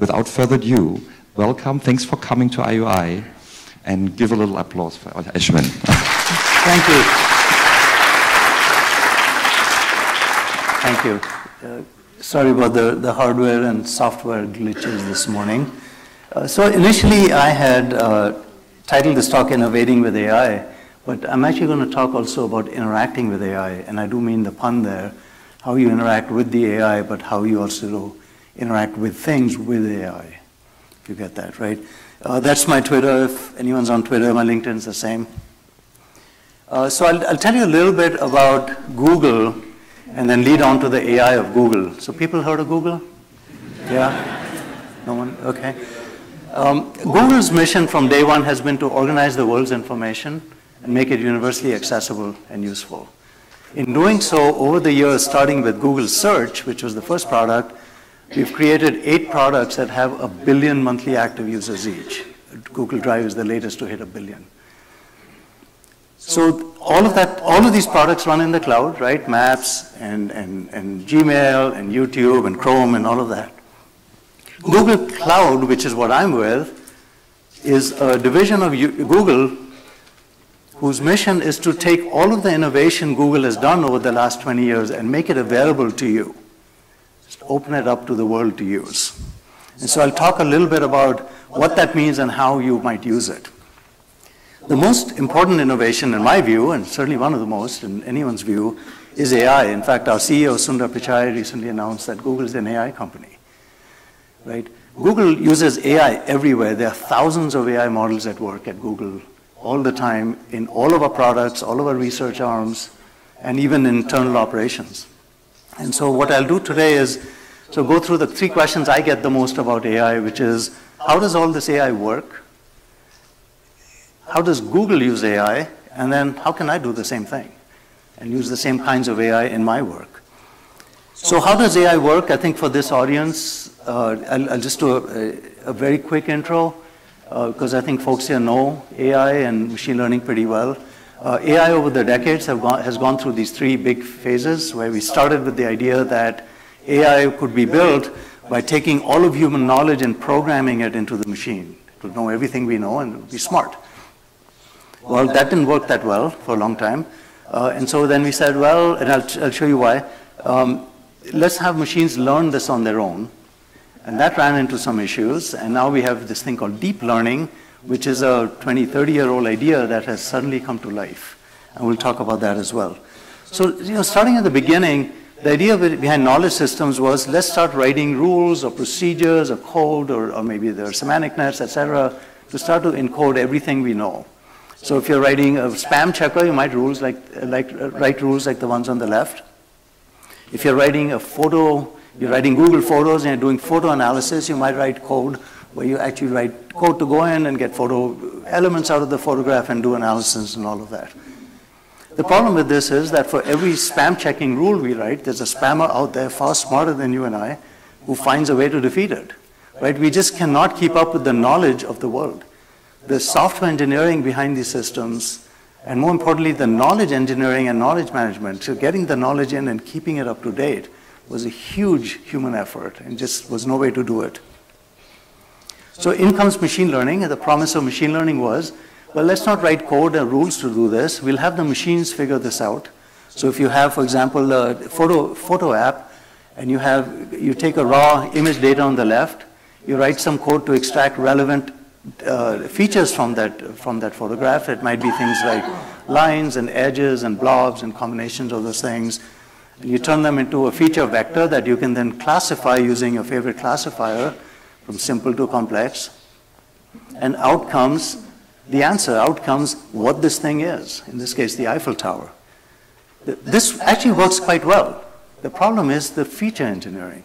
without further ado, welcome. Thanks for coming to IUI. And give a little applause for Ashwin. Thank you. Thank you. Uh, sorry about the, the hardware and software glitches this morning. Uh, so initially I had uh, titled this talk Innovating with AI, but I'm actually going to talk also about interacting with AI, and I do mean the pun there, how you interact with the AI, but how you also interact with things with AI. You get that, right? Uh, that's my Twitter. If anyone's on Twitter, my LinkedIn's the same. Uh, so I'll, I'll tell you a little bit about Google and then lead on to the AI of Google. So people heard of Google? Yeah? No one? Okay. Um, Google's mission from day one has been to organize the world's information and make it universally accessible and useful. In doing so, over the years, starting with Google Search, which was the first product, we've created eight products that have a billion monthly active users each. Google Drive is the latest to hit a billion. So all of that, all of these products run in the cloud, right? Maps and, and, and Gmail and YouTube and Chrome and all of that. Google Cloud, which is what I'm with, is a division of Google whose mission is to take all of the innovation Google has done over the last 20 years and make it available to you. Open it up to the world to use. And so I'll talk a little bit about what that means and how you might use it. The most important innovation in my view, and certainly one of the most in anyone's view, is AI. In fact, our CEO, Sundar Pichai, recently announced that Google is an AI company right? Google uses AI everywhere. There are thousands of AI models at work at Google all the time in all of our products, all of our research arms, and even internal operations. And so what I'll do today is so go through the three questions I get the most about AI, which is how does all this AI work? How does Google use AI? And then how can I do the same thing and use the same kinds of AI in my work? So how does AI work? I think for this audience, uh, I'll, I'll, just do a, a, very quick intro because uh, I think folks here know AI and machine learning pretty well. Uh, AI over the decades gone, has gone through these three big phases where we started with the idea that AI could be built by taking all of human knowledge and programming it into the machine It would know everything we know and it would be smart. Well, that didn't work that well for a long time. Uh, and so then we said, well, and I'll, I'll show you why. Um, let's have machines learn this on their own and that ran into some issues. And now we have this thing called deep learning, which is a 20, 30 year old idea that has suddenly come to life. And we'll talk about that as well. So, you know, starting at the beginning, the idea behind knowledge systems was let's start writing rules or procedures or code or, or maybe there are semantic nets, etc., to start to encode everything we know. So if you're writing a spam checker, you might rules like, like, write rules like the ones on the left. If you're writing a photo you're writing Google Photos and you're doing photo analysis, you might write code where you actually write code to go in and get photo elements out of the photograph and do analysis and all of that. The problem with this is that for every spam checking rule we write, there's a spammer out there far smarter than you and I who finds a way to defeat it. Right? We just cannot keep up with the knowledge of the world. The software engineering behind these systems, and more importantly, the knowledge engineering and knowledge management, so getting the knowledge in and keeping it up to date, was a huge human effort and just was no way to do it. So in comes machine learning, and the promise of machine learning was, well, let's not write code and rules to do this. We'll have the machines figure this out. So if you have, for example, a photo, photo app, and you, have, you take a raw image data on the left, you write some code to extract relevant uh, features from that, from that photograph. It might be things like lines and edges and blobs and combinations of those things. And You turn them into a feature vector that you can then classify using your favorite classifier from simple to complex. And out comes the answer, out comes what this thing is, in this case, the Eiffel Tower. This actually works quite well. The problem is the feature engineering.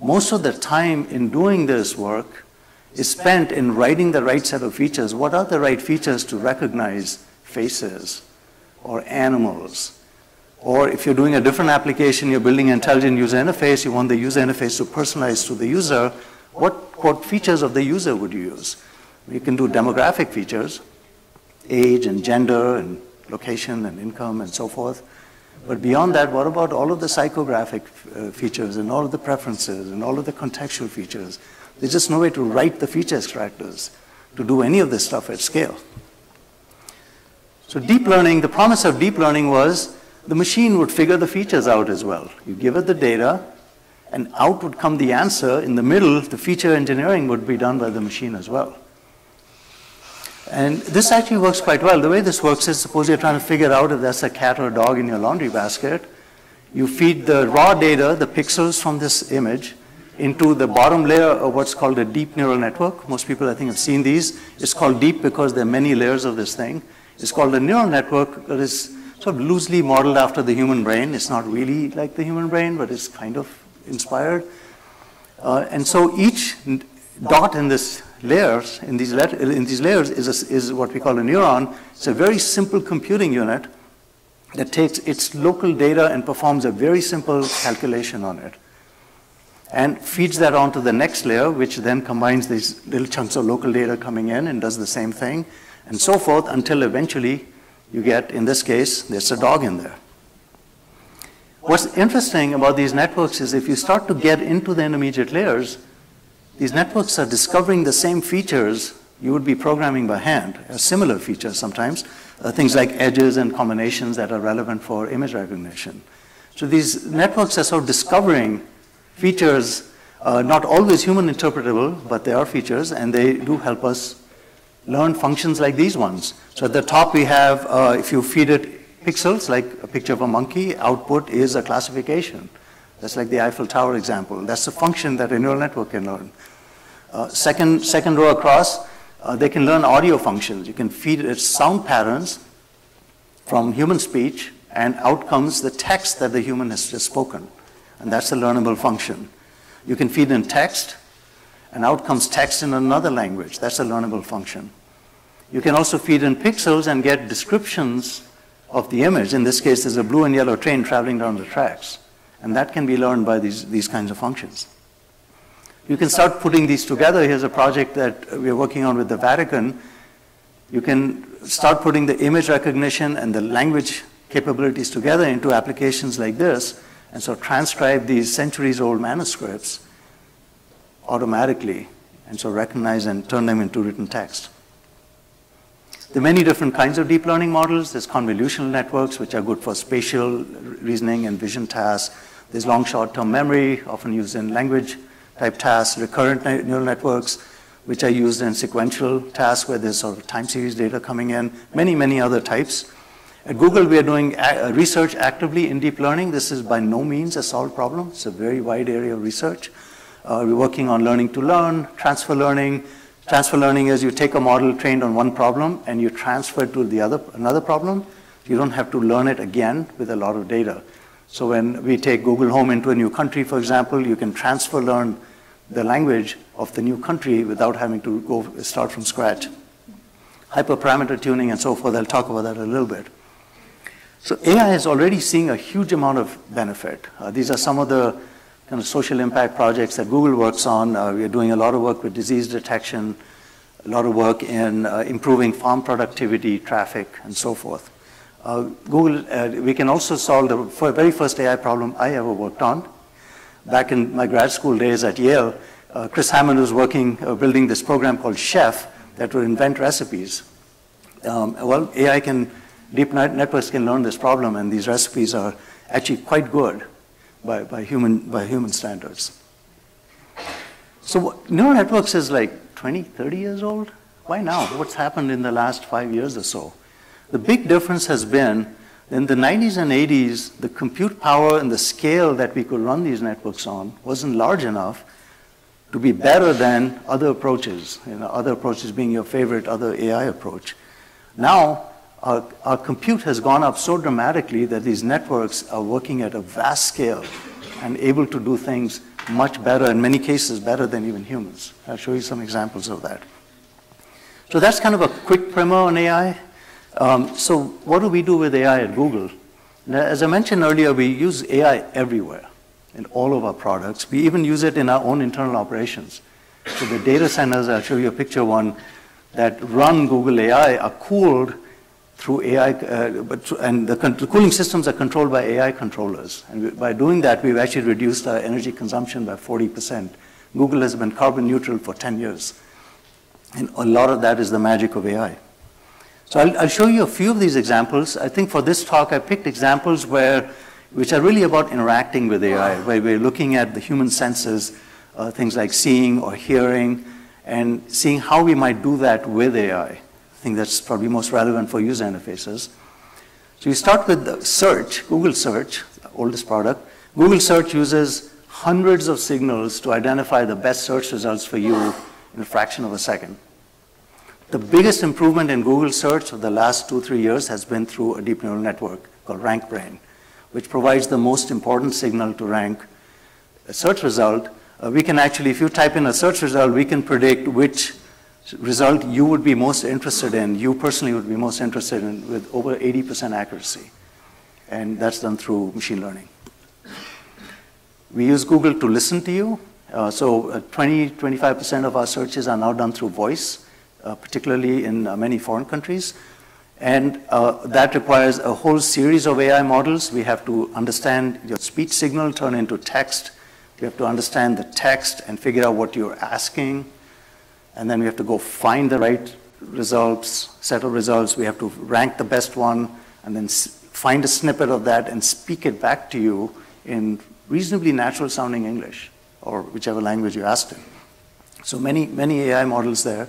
Most of the time in doing this work is spent in writing the right set of features. What are the right features to recognize faces or animals or if you're doing a different application, you're building an intelligent user interface, you want the user interface to personalize to the user, what, what features of the user would you use? You can do demographic features, age and gender and location and income and so forth. But beyond that, what about all of the psychographic uh, features and all of the preferences and all of the contextual features? There's just no way to write the feature extractors to do any of this stuff at scale. So deep learning, the promise of deep learning was the machine would figure the features out as well. You give it the data, and out would come the answer. In the middle, the feature engineering would be done by the machine as well. And this actually works quite well. The way this works is suppose you're trying to figure out if that's a cat or a dog in your laundry basket. You feed the raw data, the pixels from this image, into the bottom layer of what's called a deep neural network. Most people, I think, have seen these. It's called deep because there are many layers of this thing. It's called a neural network that is sort of loosely modeled after the human brain. It's not really like the human brain, but it's kind of inspired. Uh, and so each dot in this layers, in these, in these layers is, a, is what we call a neuron. It's a very simple computing unit that takes its local data and performs a very simple calculation on it and feeds that onto the next layer, which then combines these little chunks of local data coming in and does the same thing, and so forth until eventually you get, in this case, there's a dog in there. What's interesting about these networks is if you start to get into the intermediate layers, these networks are discovering the same features you would be programming by hand, similar features sometimes, uh, things like edges and combinations that are relevant for image recognition. So these networks are sort of discovering features, uh, not always human interpretable, but they are features, and they do help us learn functions like these ones. So at the top we have, uh, if you feed it pixels, like a picture of a monkey, output is a classification. That's like the Eiffel Tower example. That's a function that a neural network can learn. Uh, second, second row across, uh, they can learn audio functions. You can feed it sound patterns from human speech, and out comes the text that the human has just spoken. And that's a learnable function. You can feed in text, and out comes text in another language. That's a learnable function. You can also feed in pixels and get descriptions of the image. In this case, there's a blue and yellow train traveling down the tracks. And that can be learned by these, these kinds of functions. You can start putting these together. Here's a project that we're working on with the Vatican. You can start putting the image recognition and the language capabilities together into applications like this, and so transcribe these centuries old manuscripts automatically, and so recognize and turn them into written text. There are many different kinds of deep learning models. There's convolutional networks, which are good for spatial reasoning and vision tasks. There's long short-term memory, often used in language type tasks, recurrent neural networks, which are used in sequential tasks where there's sort of time series data coming in, many, many other types. At Google, we are doing research actively in deep learning. This is by no means a solved problem. It's a very wide area of research. Uh, we're working on learning to learn, transfer learning. Transfer learning is you take a model trained on one problem and you transfer it to the other, another problem. You don't have to learn it again with a lot of data. So when we take Google Home into a new country, for example, you can transfer learn the language of the new country without having to go start from scratch. Hyperparameter tuning and so forth, I'll talk about that a little bit. So AI is already seeing a huge amount of benefit. Uh, these are some of the kind of social impact projects that Google works on. Uh, we are doing a lot of work with disease detection, a lot of work in uh, improving farm productivity, traffic, and so forth. Uh, Google, uh, we can also solve the very first AI problem I ever worked on, back in my grad school days at Yale, uh, Kris Hammond was working, uh, building this program called Chef that would invent recipes. Um, well, AI can, deep networks can learn this problem, and these recipes are actually quite good by, by, human, by human standards. So neural networks is like 20, 30 years old? Why now? What's happened in the last five years or so? The big difference has been in the 90s and 80s, the compute power and the scale that we could run these networks on wasn't large enough to be better than other approaches, you know, other approaches being your favorite other AI approach. Now, our, our compute has gone up so dramatically that these networks are working at a vast scale and able to do things much better, in many cases better than even humans. I'll show you some examples of that. So that's kind of a quick primer on AI. Um, so what do we do with AI at Google? Now, as I mentioned earlier, we use AI everywhere in all of our products. We even use it in our own internal operations. So the data centers, I'll show you a picture one, that run Google AI are cooled through AI, uh, but, and the, the, cooling systems are controlled by AI controllers. And we, by doing that, we've actually reduced our energy consumption by 40% Google has been carbon neutral for 10 years. And a lot of that is the magic of AI. So I'll, I'll, show you a few of these examples. I think for this talk, I picked examples where, which are really about interacting with AI, where we're looking at the human senses, uh, things like seeing or hearing, and seeing how we might do that with AI. I think that's probably most relevant for user interfaces. So you start with the search, Google search, oldest product. Google search uses hundreds of signals to identify the best search results for you in a fraction of a second. The biggest improvement in Google search of the last two, three years has been through a deep neural network called RankBrain, which provides the most important signal to rank a search result. Uh, we can actually, if you type in a search result, we can predict which result you would be most interested in, you personally would be most interested in with over 80% accuracy. And that's done through machine learning. We use Google to listen to you. Uh, so uh, 20, 25% of our searches are now done through voice particularly in uh, many foreign countries. And uh, that requires a whole series of AI models. We have to understand your speech signal turn into text. We have to understand the text and figure out what you're asking. And then we have to go find the right results, set of results. We have to rank the best one and then find a snippet of that and speak it back to you in reasonably natural sounding English or whichever language you asked in. So many, many AI models there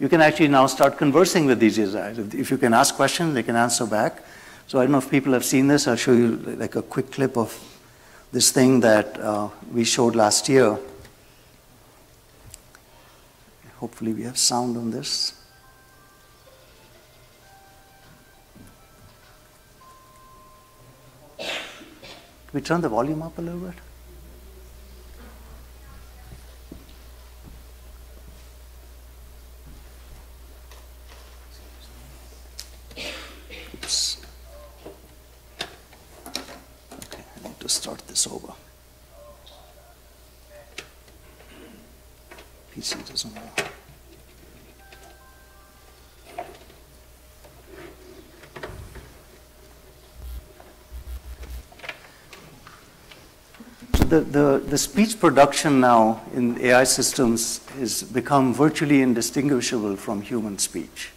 you can actually now start conversing with these users. If you can ask questions, they can answer back. So I don't know if people have seen this. I'll show you like a quick clip of this thing that uh, we showed last year. Hopefully we have sound on this. Can we turn the volume up a little bit? The, the, the speech production now in AI systems has become virtually indistinguishable from human speech.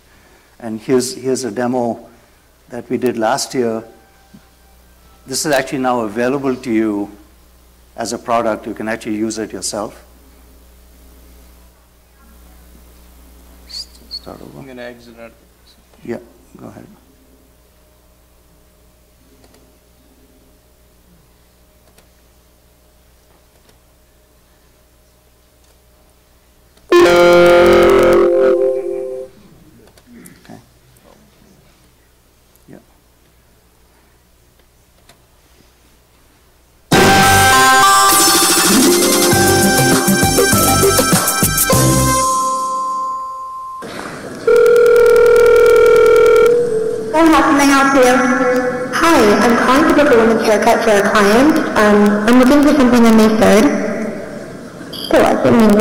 And here's, here's a demo that we did last year this is actually now available to you as a product. You can actually use it yourself. Start over. I'm going to exit it. Yeah, go ahead.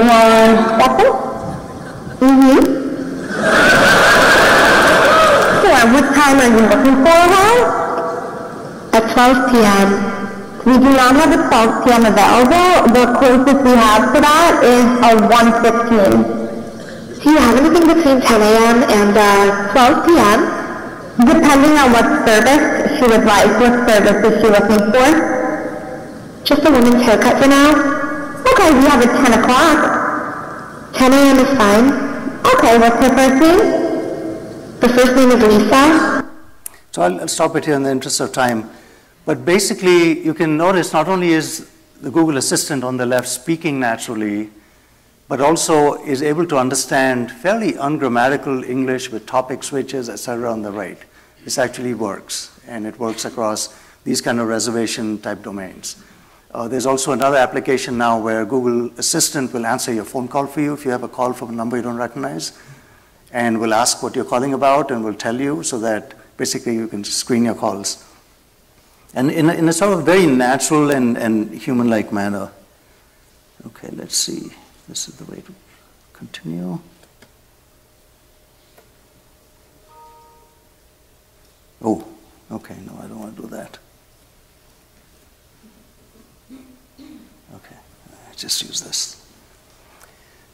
One second. Mm-hmm. Sure, what time are you looking for around? At 12 p.m. We do not have a 12 p.m. available. The closest we have to that is a 1.15. Do you have anything between 10 a.m. and uh, 12 p.m.? Depending on what service she would like, what service is she looking for? Just a woman's haircut for now? Okay, we have it 10 o'clock. 10 a.m. is fine. Okay, what's her first name? The first name is Lisa. So I'll, I'll stop it here in the interest of time. But basically, you can notice not only is the Google Assistant on the left speaking naturally, but also is able to understand fairly ungrammatical English with topic switches, etc. on the right. This actually works, and it works across these kind of reservation type domains. Uh, there's also another application now where Google Assistant will answer your phone call for you if you have a call from a number you don't recognize, and will ask what you're calling about and will tell you so that basically you can screen your calls. And in a, in a sort of very natural and, and human-like manner. Okay, let's see. This is the way to continue. Oh, okay, no, I don't want to do that. Okay, I just use this.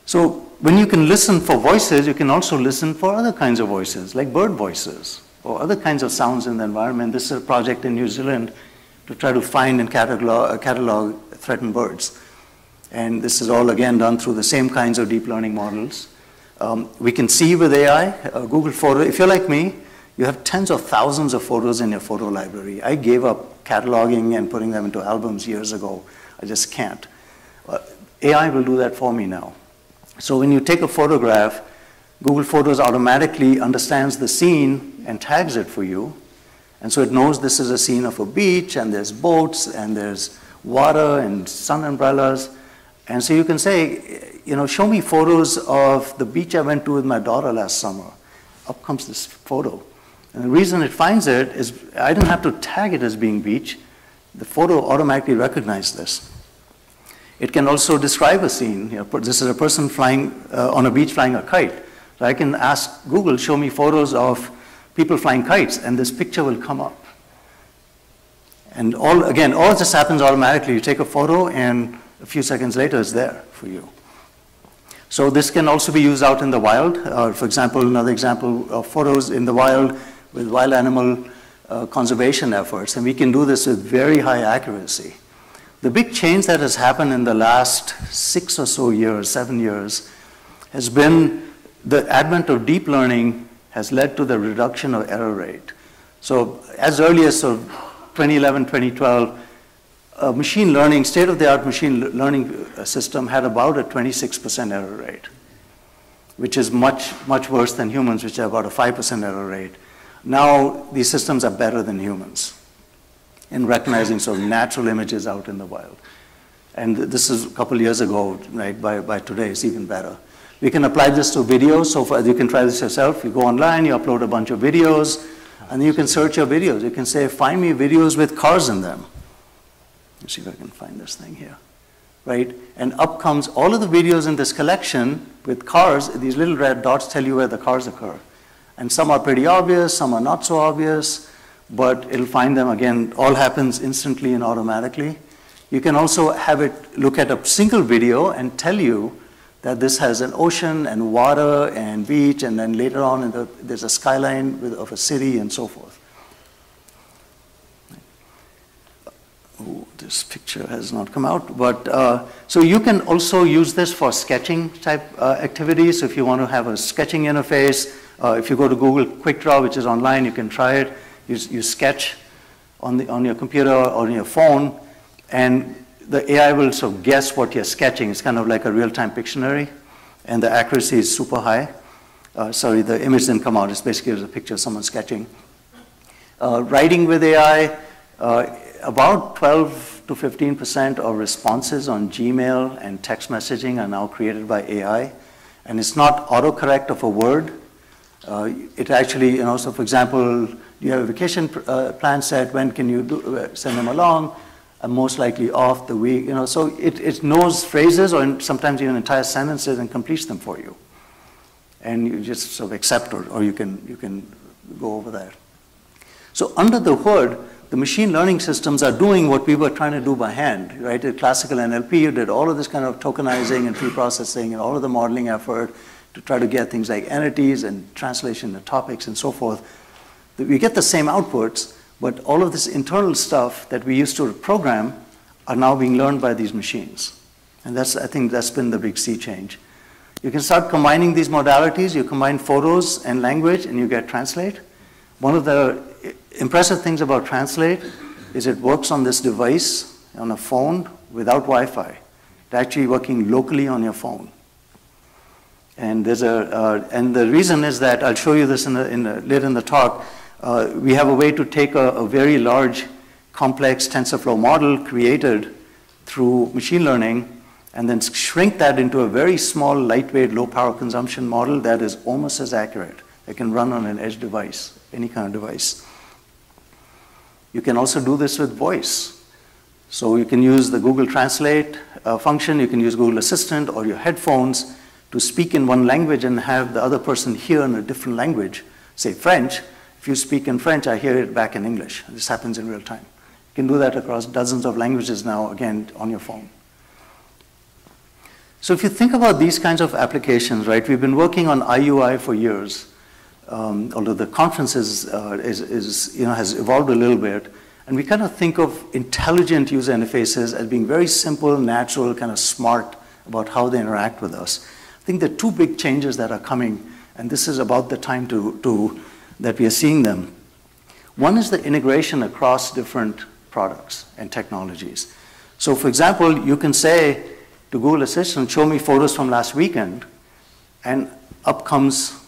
So when you can listen for voices, you can also listen for other kinds of voices, like bird voices or other kinds of sounds in the environment. This is a project in New Zealand to try to find and catalog, uh, catalog threatened birds. And this is all, again, done through the same kinds of deep learning models. Um, we can see with AI, uh, Google Photo, if you're like me, you have tens of thousands of photos in your photo library. I gave up cataloging and putting them into albums years ago. I just can't. Uh, AI will do that for me now. So when you take a photograph, Google Photos automatically understands the scene and tags it for you. And so it knows this is a scene of a beach, and there's boats, and there's water, and sun umbrellas. And so you can say, you know, show me photos of the beach I went to with my daughter last summer. Up comes this photo. And the reason it finds it is I didn't have to tag it as being beach. The photo automatically recognized this. It can also describe a scene. You know, this is a person flying uh, on a beach flying a kite. So I can ask Google, show me photos of people flying kites, and this picture will come up. And all, again, all this happens automatically. You take a photo, and a few seconds later, it's there for you. So this can also be used out in the wild. Uh, for example, another example of photos in the wild with wild animal uh, conservation efforts, and we can do this with very high accuracy. The big change that has happened in the last six or so years, seven years, has been the advent of deep learning has led to the reduction of error rate. So as early as sort of 2011, 2012, a machine learning, state-of-the-art machine learning uh, system had about a 26% error rate, which is much, much worse than humans, which have about a 5% error rate. Now these systems are better than humans in recognizing sort of natural images out in the wild. And this is a couple years ago, right? By, by today, it's even better. We can apply this to videos. So far, you can try this yourself. You go online, you upload a bunch of videos, and you can search your videos. You can say, find me videos with cars in them. Let's see if I can find this thing here. Right? And up comes all of the videos in this collection with cars. These little red dots tell you where the cars occur. And some are pretty obvious, some are not so obvious, but it'll find them again, all happens instantly and automatically. You can also have it look at a single video and tell you that this has an ocean and water and beach, and then later on the, there's a skyline with, of a city and so forth. Ooh, this picture has not come out, but uh, so you can also use this for sketching type uh, activities. So if you want to have a sketching interface, uh, if you go to Google Quick Draw, which is online, you can try it. You, you sketch on, the, on your computer or on your phone, and the AI will sort of guess what you're sketching. It's kind of like a real-time Pictionary, and the accuracy is super high. Uh, sorry, the image didn't come out. It's basically a picture of someone sketching. Uh, writing with AI, uh, about 12 to 15% of responses on Gmail and text messaging are now created by AI. And it's not autocorrect of a word. Uh, it actually, you know, so for example, you have a vacation uh, plan set, when can you do, uh, send them along? I'm most likely off the week, you know, so it, it knows phrases or sometimes even entire sentences and completes them for you. And you just sort of accept or, or you, can, you can go over there. So under the hood, the machine learning systems are doing what we were trying to do by hand, right? The classical NLP, you did all of this kind of tokenizing and pre-processing and all of the modeling effort to try to get things like entities and translation and topics and so forth. We get the same outputs, but all of this internal stuff that we used to program are now being learned by these machines. And that's, I think that's been the big sea change. You can start combining these modalities. You combine photos and language, and you get Translate. One of the impressive things about Translate is it works on this device, on a phone, without Wi-Fi. It's actually working locally on your phone. And there's a, uh, and the reason is that I'll show you this in, the, in the, later in the talk. Uh, we have a way to take a, a very large, complex TensorFlow model created through machine learning and then shrink that into a very small, lightweight, low power consumption model that is almost as accurate. It can run on an edge device, any kind of device. You can also do this with voice. So you can use the Google Translate uh, function, you can use Google Assistant or your headphones to speak in one language and have the other person hear in a different language, say French. You speak in French, I hear it back in English. This happens in real time. You can do that across dozens of languages now, again, on your phone. So if you think about these kinds of applications, right, we've been working on IUI for years, um, although the conference is, uh, is, is, you know, has evolved a little bit. And we kind of think of intelligent user interfaces as being very simple, natural, kind of smart about how they interact with us. I think the two big changes that are coming, and this is about the time to, to, that we are seeing them. One is the integration across different products and technologies. So for example, you can say to Google Assistant, show me photos from last weekend, and up comes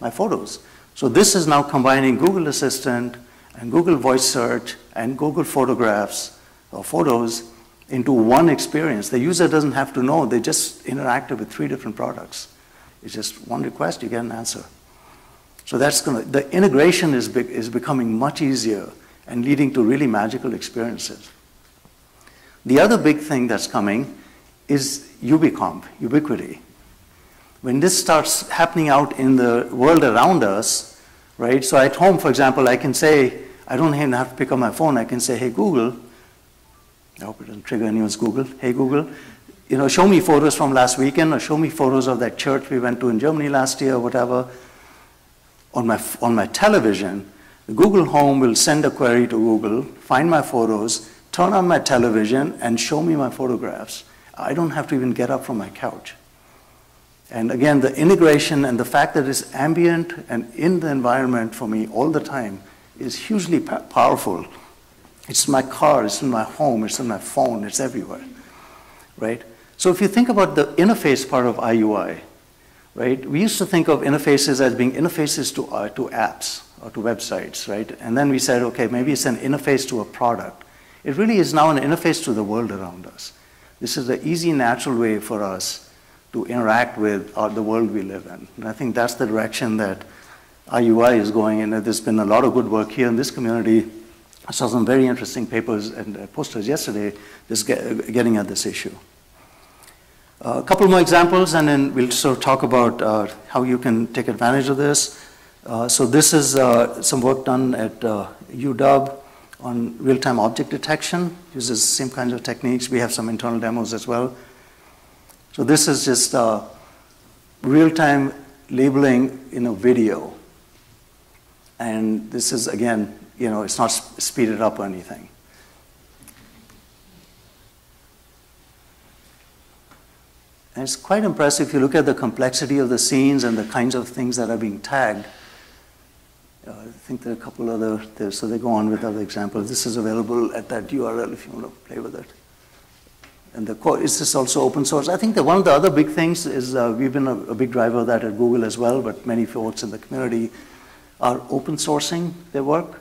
my photos. So this is now combining Google Assistant and Google Voice Search and Google Photographs or Photos into one experience. The user doesn't have to know, they just interacted with three different products. It's just one request, you get an answer. So that's gonna, the integration is, be, is becoming much easier and leading to really magical experiences. The other big thing that's coming is ubicomp, ubiquity. When this starts happening out in the world around us, right? So at home, for example, I can say, I don't even have to pick up my phone. I can say, hey, Google, I hope it doesn't trigger anyone's Google. Hey, Google, you know, show me photos from last weekend or show me photos of that church we went to in Germany last year or whatever. On my, on my television, Google Home will send a query to Google, find my photos, turn on my television, and show me my photographs. I don't have to even get up from my couch. And again, the integration and the fact that it's ambient and in the environment for me all the time is hugely powerful. It's in my car, it's in my home, it's in my phone, it's everywhere, right? So if you think about the interface part of IUI, right, we used to think of interfaces as being interfaces to, uh, to apps or to websites, right? And then we said, okay, maybe it's an interface to a product. It really is now an interface to the world around us. This is the easy, natural way for us to interact with uh, the world we live in. And I think that's the direction that IUI is going in. There's been a lot of good work here in this community. I saw some very interesting papers and uh, posters yesterday just get, getting at this issue. A couple more examples, and then we'll sort of talk about uh, how you can take advantage of this. Uh, so this is uh, some work done at UW on real-time object detection, uses the same kinds of techniques. We have some internal demos as well. So this is just real-time labeling in a video. And this is, again, you know, it's not speeded up or anything. And it's quite impressive if you look at the complexity of the scenes and the kinds of things that are being tagged. Uh, I think there are a couple other, there, so they go on with other examples. This is available at that URL if you want to play with it. And the core, is this also open source? I think that one of the other big things is uh, we've been a, a, big driver of that at Google as well, but many folks in the community are open sourcing their work.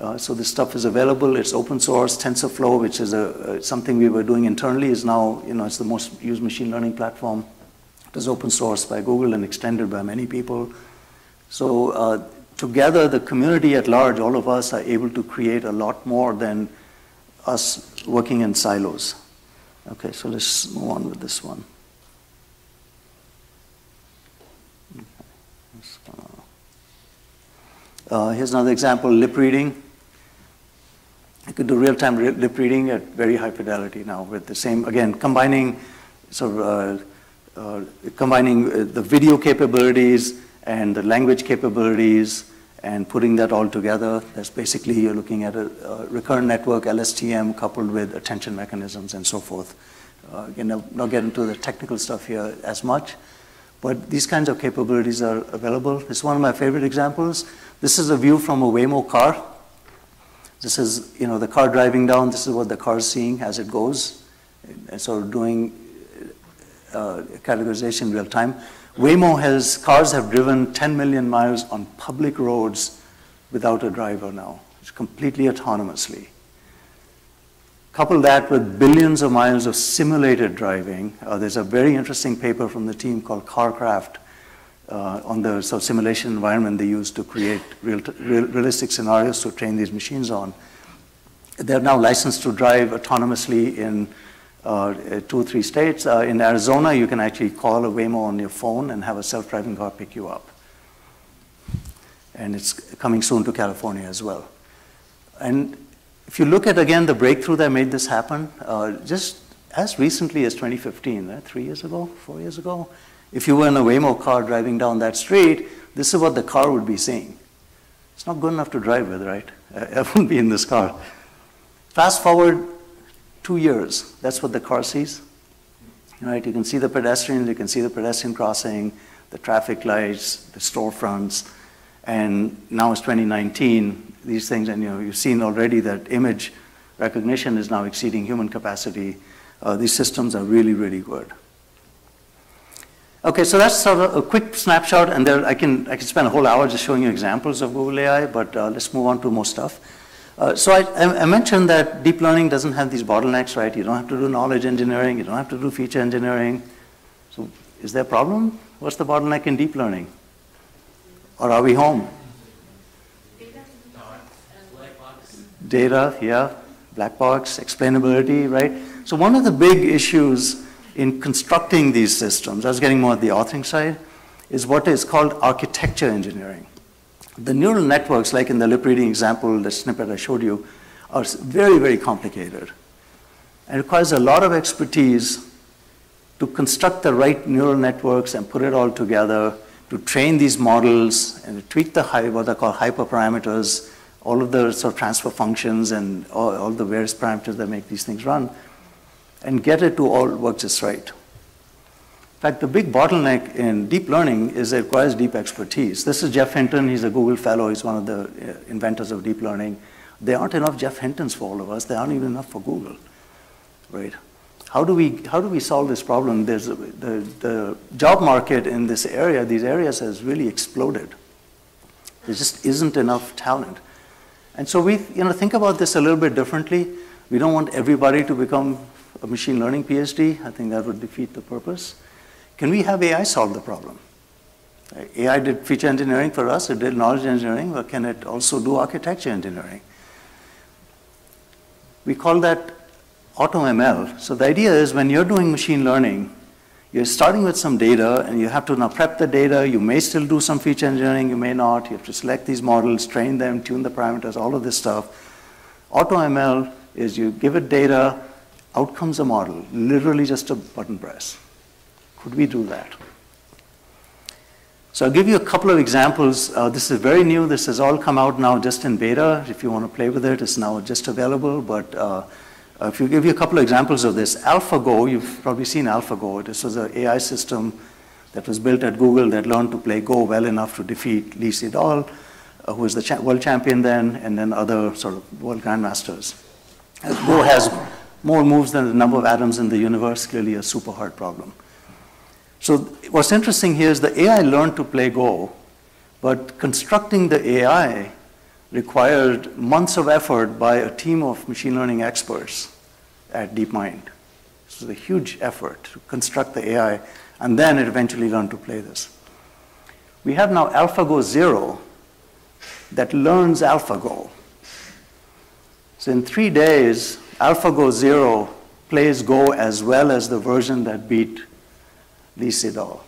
Uh, so this stuff is available. It's open source. TensorFlow, which is a, uh, something we were doing internally, is now you know it's the most used machine learning platform. It is open source by Google and extended by many people. So uh, together, the community at large, all of us are able to create a lot more than us working in silos. Okay, so let's move on with this one. Uh, here's another example, lip reading. Do real-time lip reading at very high fidelity now with the same, again, combining sort of uh, uh, combining uh, the video capabilities and the language capabilities and putting that all together. That's basically you're looking at a, a recurrent network, LSTM, coupled with attention mechanisms and so forth. Uh, again, I'll not get into the technical stuff here as much, but these kinds of capabilities are available. It's one of my favorite examples. This is a view from a Waymo car. This is, you know, the car driving down. This is what the car is seeing as it goes. And of doing uh, categorization in real time. Waymo has, cars have driven 10 million miles on public roads without a driver now. It's completely autonomously. Couple that with billions of miles of simulated driving. Uh, there's a very interesting paper from the team called CarCraft uh, on the so simulation environment they use to create real, real, realistic scenarios to train these machines on. They're now licensed to drive autonomously in uh, two or three states. Uh, in Arizona, you can actually call a Waymo on your phone and have a self-driving car pick you up. And it's coming soon to California as well. And if you look at, again, the breakthrough that made this happen, uh, just as recently as 2015, right? three years ago, four years ago, if you were in a Waymo car driving down that street, this is what the car would be saying. It's not good enough to drive with, right? I wouldn't be in this car. Fast forward two years, that's what the car sees. Right? You can see the pedestrians, you can see the pedestrian crossing, the traffic lights, the storefronts, and now it's 2019, these things, and you know, you've seen already that image recognition is now exceeding human capacity. Uh, these systems are really, really good. Okay, so that's sort of a quick snapshot, and there I can I can spend a whole hour just showing you examples of Google AI, but uh, let's move on to more stuff. Uh, so I, I, mentioned that deep learning doesn't have these bottlenecks, right? You don't have to do knowledge engineering, you don't have to do feature engineering. So is there a problem? What's the bottleneck in deep learning? Or are we home? Data, yeah, black box, explainability, right? So one of the big issues in constructing these systems, I was getting more at the authoring side, is what is called architecture engineering. The neural networks, like in the lip reading example, the snippet I showed you, are very, very complicated. And it requires a lot of expertise to construct the right neural networks and put it all together, to train these models and to tweak the what are called hyperparameters, all of the sort of transfer functions and all, all the various parameters that make these things run, and get it to all work just right. In fact, the big bottleneck in deep learning is it requires deep expertise. This is Geoff Hinton. He's a Google fellow. He's one of the uh, inventors of deep learning. There aren't enough Geoff Hintons for all of us. There aren't even enough for Google, right? How do we, how do we solve this problem? There's the, the job market in this area, these areas has really exploded. There just isn't enough talent. And so we you know, think about this a little bit differently. We don't want everybody to become a machine learning PhD. I think that would defeat the purpose. Can we have AI solve the problem? AI did feature engineering for us, it did knowledge engineering, but can it also do architecture engineering? We call that AutoML. So the idea is when you're doing machine learning, you're starting with some data and you have to now prep the data. You may still do some feature engineering, you may not. You have to select these models, train them, tune the parameters, all of this stuff. AutoML is you give it data, out comes a model, literally just a button press. Could we do that? So I'll give you a couple of examples. Uh, this is very new. This has all come out now just in beta. If you want to play with it, it's now just available. But uh, if you give you a couple of examples of this, AlphaGo, you've probably seen AlphaGo. This was an AI system that was built at Google that learned to play Go well enough to defeat Lee Sedol, uh, who was the cha world champion then, and then other sort of world grandmasters. Go has more moves than the number of atoms in the universe, clearly a super hard problem. So what's interesting here is the AI learned to play Go, but constructing the AI required months of effort by a team of machine learning experts at DeepMind. This was a huge effort to construct the AI, and then it eventually learned to play this. We have now AlphaGo Zero that learns AlphaGo. So in three days, AlphaGo Zero plays Go as well as the version that beat Lee Sedol.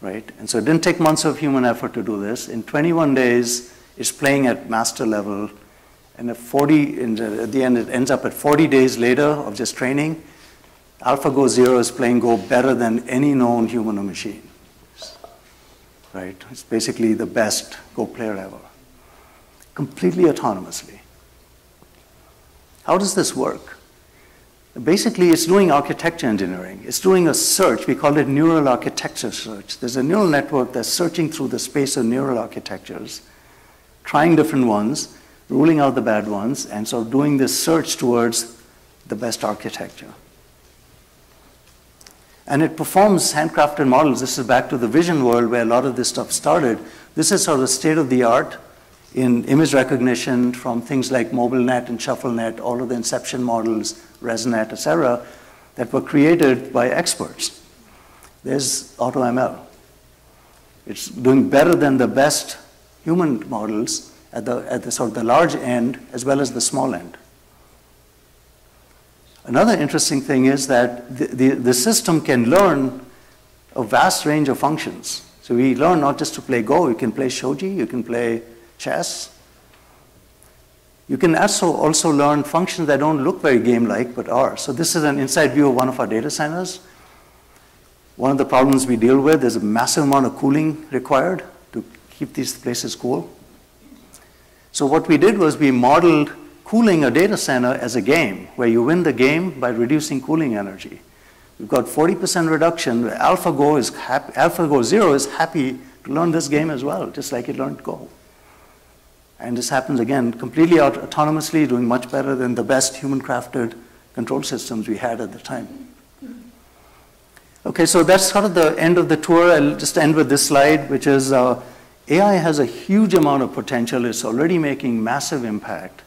Right? And so it didn't take months of human effort to do this. In 21 days, it's playing at master level. And at 40, the, at the end, it ends up at 40 days later of just training. AlphaGo Zero is playing Go better than any known human or machine. Right? It's basically the best Go player ever. Completely autonomously. How does this work? Basically, it's doing architecture engineering. It's doing a search. We call it neural architecture search. There's a neural network that's searching through the space of neural architectures, trying different ones, ruling out the bad ones, and so doing this search towards the best architecture. And it performs handcrafted models. This is back to the vision world where a lot of this stuff started. This is sort of state of the art in image recognition from things like MobileNet and ShuffleNet, all of the inception models, ResNet, et cetera, that were created by experts. There's AutoML. It's doing better than the best human models at the, at the sort of the large end as well as the small end. Another interesting thing is that the, the, the system can learn a vast range of functions. So we learn not just to play Go, you can play shogi, you can play chess. You can also, also learn functions that don't look very game-like, but are. So this is an inside view of one of our data centers. One of the problems we deal with is a massive amount of cooling required to keep these places cool. So what we did was we modeled cooling a data center as a game, where you win the game by reducing cooling energy. We've got 40% reduction. AlphaGo is happy, AlphaGo Zero is happy to learn this game as well, just like it learned Go. And this happens again completely autonomously, doing much better than the best human-crafted control systems we had at the time. Okay, so that's sort of the end of the tour. I'll just end with this slide, which is uh, AI has a huge amount of potential. It's already making massive impact.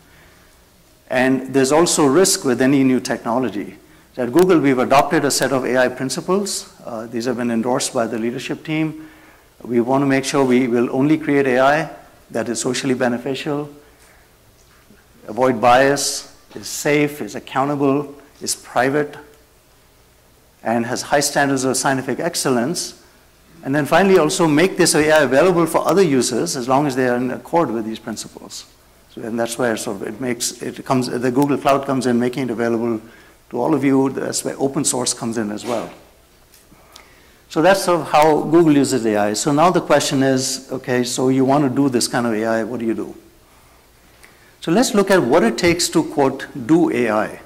And there's also risk with any new technology. At Google, we've adopted a set of AI principles. Uh, these have been endorsed by the leadership team. We want to make sure we will only create AI that is socially beneficial, avoid bias, is safe, is accountable, is private, and has high standards of scientific excellence. And then finally, also make this AI available for other users as long as they are in accord with these principles. So, and that's where sort of it makes it comes the Google Cloud comes in, making it available to all of you. That's where open source comes in as well. So that's sort of how Google uses AI. So now the question is, okay, so you want to do this kind of AI, what do you do? So let's look at what it takes to, quote, do AI.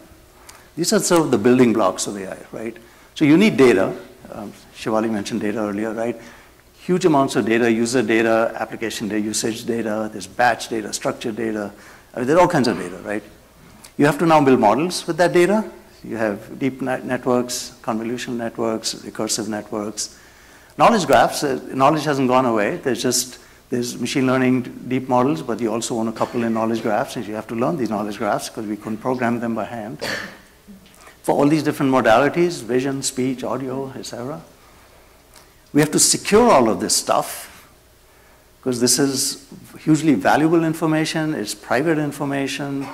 These are sort of the building blocks of AI, right? So you need data. Um, Shiwali mentioned data earlier, right? Huge amounts of data, user data, application data, usage data, there's batch data, structured data. I mean, there are all kinds of data, right? You have to now build models with that data. You have deep net networks, convolutional networks, recursive networks. Knowledge graphs, uh, knowledge hasn't gone away. There's just, there's machine learning deep models, but you also want to couple in knowledge graphs, and you have to learn these knowledge graphs because we couldn't program them by hand. For all these different modalities, vision, speech, audio, etc. We have to secure all of this stuff because this is hugely valuable information, it's private information,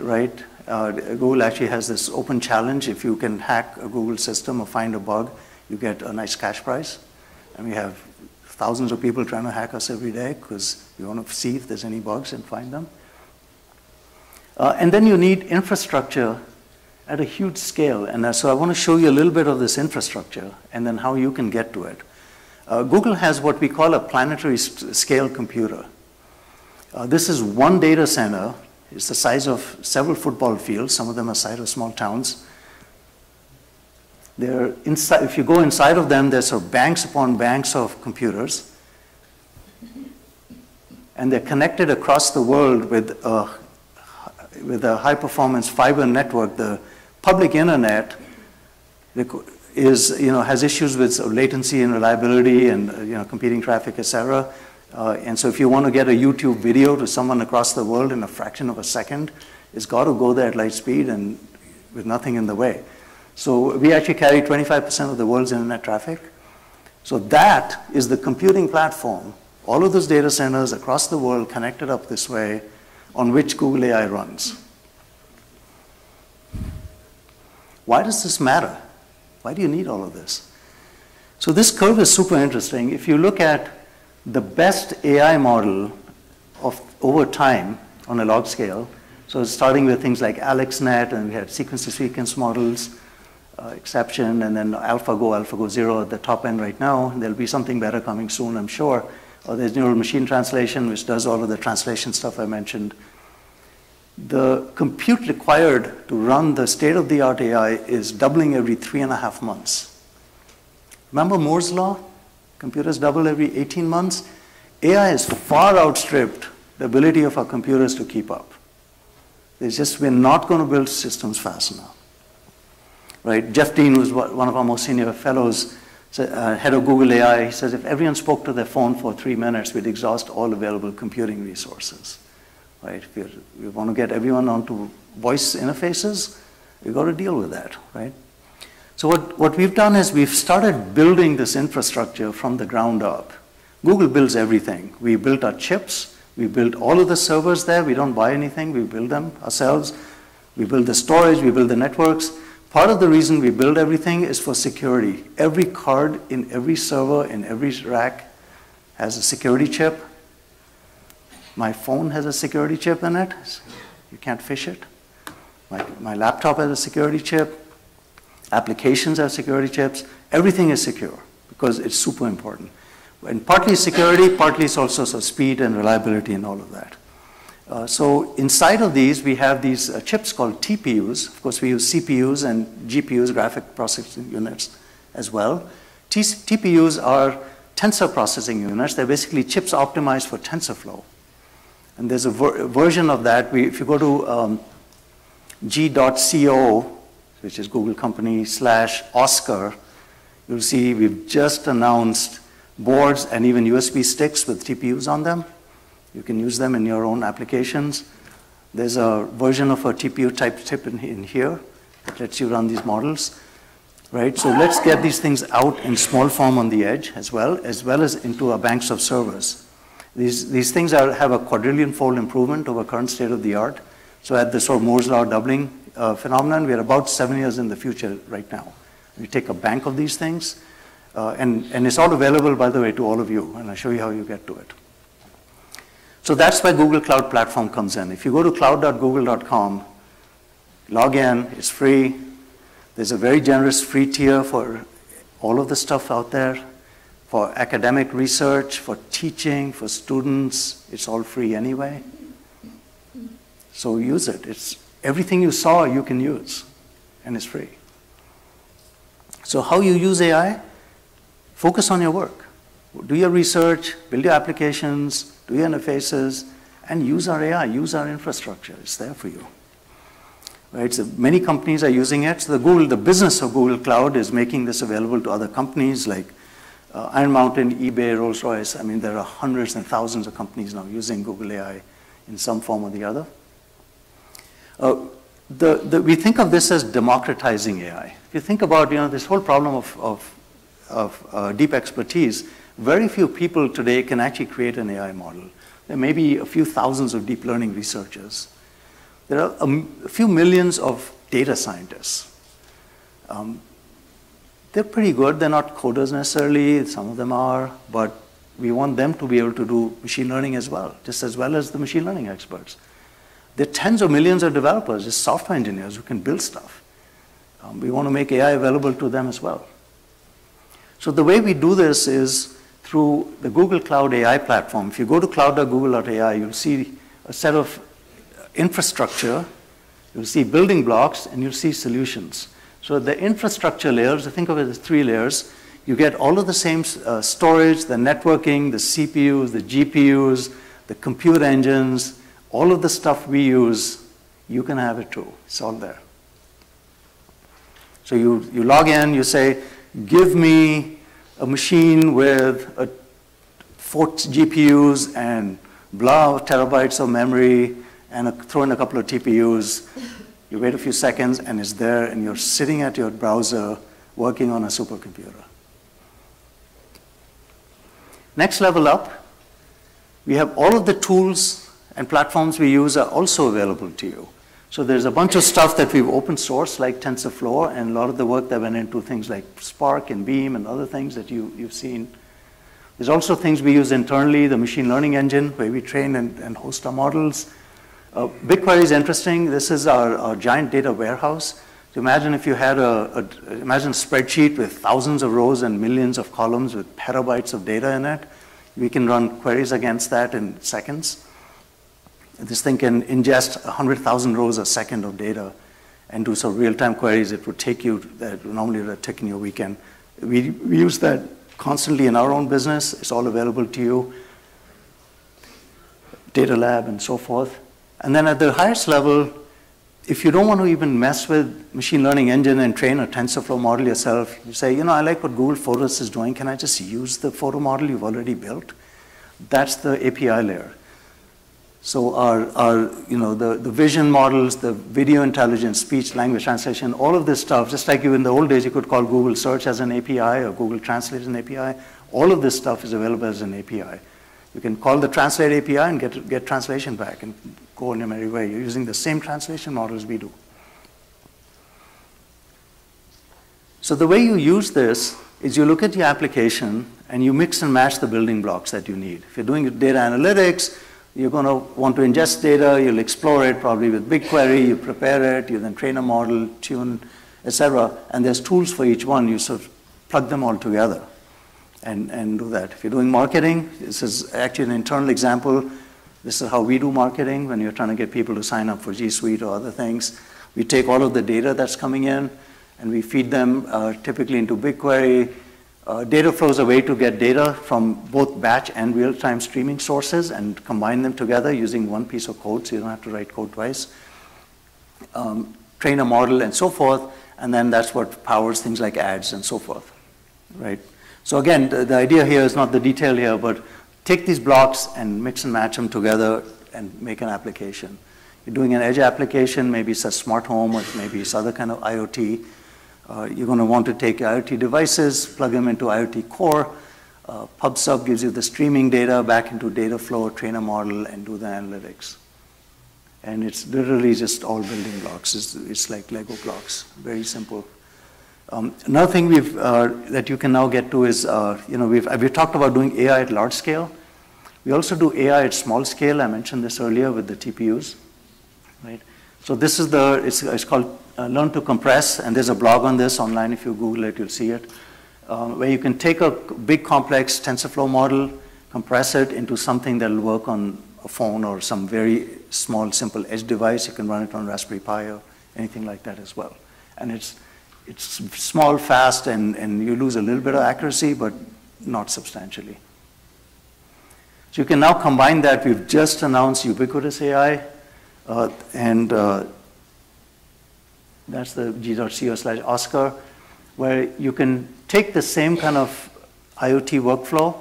right? Uh, Google actually has this open challenge. If you can hack a Google system or find a bug, you get a nice cash prize. And we have thousands of people trying to hack us every day because we want to see if there's any bugs and find them. Uh, and then you need infrastructure at a huge scale. And uh, so I want to show you a little bit of this infrastructure and then how you can get to it. Uh, Google has what we call a planetary scale computer. Uh, this is one data center it's the size of several football fields. Some of them are size of small towns. They're inside, if you go inside of them, there's sort of banks upon banks of computers. And they're connected across the world with a, with a high performance fiber network. The public internet is, you know, has issues with latency and reliability and, you know, competing traffic, et cetera. Uh, and so if you want to get a YouTube video to someone across the world in a fraction of a second, it's got to go there at light speed and with nothing in the way. So we actually carry 25% of the world's internet traffic. So that is the computing platform, all of those data centers across the world connected up this way on which Google AI runs. Why does this matter? Why do you need all of this? So this curve is super interesting. If you look at the best AI model of over time on a log scale. So starting with things like AlexNet, and we have sequence-to-sequence models, uh, Xception, and then AlphaGo, AlphaGo Zero at the top end right now. There'll be something better coming soon, I'm sure. Or there's neural machine translation, which does all of the translation stuff I mentioned. The compute required to run the state-of-the-art AI is doubling every three and a half months. Remember Moore's law? Computers double every 18 months. AI has far outstripped the ability of our computers to keep up. It's just we're not going to build systems fast enough. Right? Jeff Dean was one of our most senior fellows, uh, head of Google AI. He says if everyone spoke to their phone for three minutes, we'd exhaust all available computing resources. Right? If we want to get everyone onto voice interfaces, we've got to deal with that. Right? So what, what we've done is we've started building this infrastructure from the ground up. Google builds everything. We built our chips. We built all of the servers there. We don't buy anything. We build them ourselves. We build the storage. We build the networks. Part of the reason we build everything is for security. Every card in every server, in every rack, has a security chip. My phone has a security chip in it. You can't fish it. My, my laptop has a security chip. Applications have security chips. Everything is secure because it's super important. And partly security, partly it's also so speed and reliability and all of that. Uh, so inside of these, we have these uh, chips called TPUs. Of course, we use CPUs and GPUs, graphic processing units, as well. T TPUs are tensor processing units. They're basically chips optimized for TensorFlow. And there's a ver version of that. We, if you go to um, g.co, which is Google company, slash Oscar, you'll see we've just announced boards and even USB sticks with TPUs on them. You can use them in your own applications. There's a version of a TPU type chip in, in here that lets you run these models. Right, so let's get these things out in small form on the edge as well, as well as into our banks of servers. These, these things are, have a quadrillion fold improvement over current state of the art. So at the sort of Moore's law doubling uh, phenomenon, we're about seven years in the future right now. We take a bank of these things, uh, and, and it's all available, by the way, to all of you, and I'll show you how you get to it. So that's where Google Cloud Platform comes in. If you go to cloud.google.com, log in, it's free. There's a very generous free tier for all of the stuff out there, for academic research, for teaching, for students. It's all free anyway. So use it. It's everything you saw you can use, and it's free. So how you use AI? Focus on your work. Do your research, build your applications, do your interfaces, and use our AI, use our infrastructure. It's there for you. Right? So many companies are using it. So the Google, the business of Google Cloud is making this available to other companies like uh, Iron Mountain, eBay, Rolls-Royce. I mean, there are hundreds and thousands of companies now using Google AI in some form or the other. Uh, the, the, we think of this as democratizing AI. If you think about you know, this whole problem of, of, of uh, deep expertise, very few people today can actually create an AI model. There may be a few thousands of deep learning researchers. There are a, a few millions of data scientists. Um, they're pretty good. They're not coders necessarily. Some of them are, but we want them to be able to do machine learning as well, just as well as the machine learning experts. There are tens of millions of developers, just software engineers who can build stuff. Um, we want to make AI available to them as well. So the way we do this is through the Google Cloud AI platform. If you go to cloud.google.ai, you'll see a set of infrastructure, you'll see building blocks, and you'll see solutions. So the infrastructure layers, I think of it as three layers. You get all of the same uh, storage, the networking, the CPUs, the GPUs, the compute engines, all of the stuff we use, you can have it too. It's all there. So you, you log in, you say, give me a machine with a four GPUs and blah terabytes of memory and a, throw in a couple of TPUs. You wait a few seconds and it's there and you're sitting at your browser working on a supercomputer. Next level up, we have all of the tools and platforms we use are also available to you. So there's a bunch of stuff that we've open sourced like TensorFlow and a lot of the work that went into things like Spark and Beam and other things that you, you've seen. There's also things we use internally, the machine learning engine where we train and, and host our models. Uh, BigQuery is interesting. This is our, our giant data warehouse. So imagine if you had a, a, imagine a spreadsheet with thousands of rows and millions of columns with petabytes of data in it. We can run queries against that in seconds. This thing can ingest 100,000 rows a second of data and do some real-time queries. It would take you, that normally would take you a weekend. We, we use that constantly in our own business. It's all available to you. Data lab and so forth. And then at the highest level, if you don't want to even mess with machine learning engine and train a TensorFlow model yourself, you say, you know, I like what Google Photos is doing. Can I just use the photo model you've already built? That's the API layer. So our, our you know, the, the vision models, the video intelligence, speech, language translation, all of this stuff, just like you in the old days, you could call Google Search as an API or Google Translate as an API. All of this stuff is available as an API. You can call the Translate API and get, get translation back and go on your merry way. You're using the same translation models we do. So the way you use this is you look at your application and you mix and match the building blocks that you need. If you're doing data analytics, You're going to want to ingest data, you'll explore it probably with BigQuery, you prepare it, you then train a model, tune, etc. And there's tools for each one. You sort of plug them all together and, and do that. If you're doing marketing, this is actually an internal example. This is how we do marketing when you're trying to get people to sign up for G Suite or other things. We take all of the data that's coming in and we feed them uh, typically into BigQuery. Uh, Dataflow is a way to get data from both batch and real-time streaming sources and combine them together using one piece of code so you don't have to write code twice. Um, train a model and so forth, and then that's what powers things like ads and so forth, right? So again, the, the idea here is not the detail here, but take these blocks and mix and match them together and make an application. You're doing an edge application, maybe it's a smart home or maybe it's other kind of IoT. Uh, you're going to want to take IoT devices, plug them into IoT core. Uh, PubSub gives you the streaming data back into Dataflow, train a model, and do the analytics. And it's literally just all building blocks. It's, it's like Lego blocks, very simple. Um, another thing we've, uh, that you can now get to is, uh, you know, we've, we've talked about doing AI at large scale. We also do AI at small scale. I mentioned this earlier with the TPUs, right? So this is the, it's, it's called uh, Learn to Compress, and there's a blog on this online. If you Google it, you'll see it, um, where you can take a big complex TensorFlow model, compress it into something that'll work on a phone or some very small, simple edge device. You can run it on Raspberry Pi or anything like that as well. And it's, it's small, fast, and, and you lose a little bit of accuracy, but not substantially. So you can now combine that. We've just announced Ubiquitous AI, and uh, that's the g.co slash Oscar, where you can take the same kind of IoT workflow,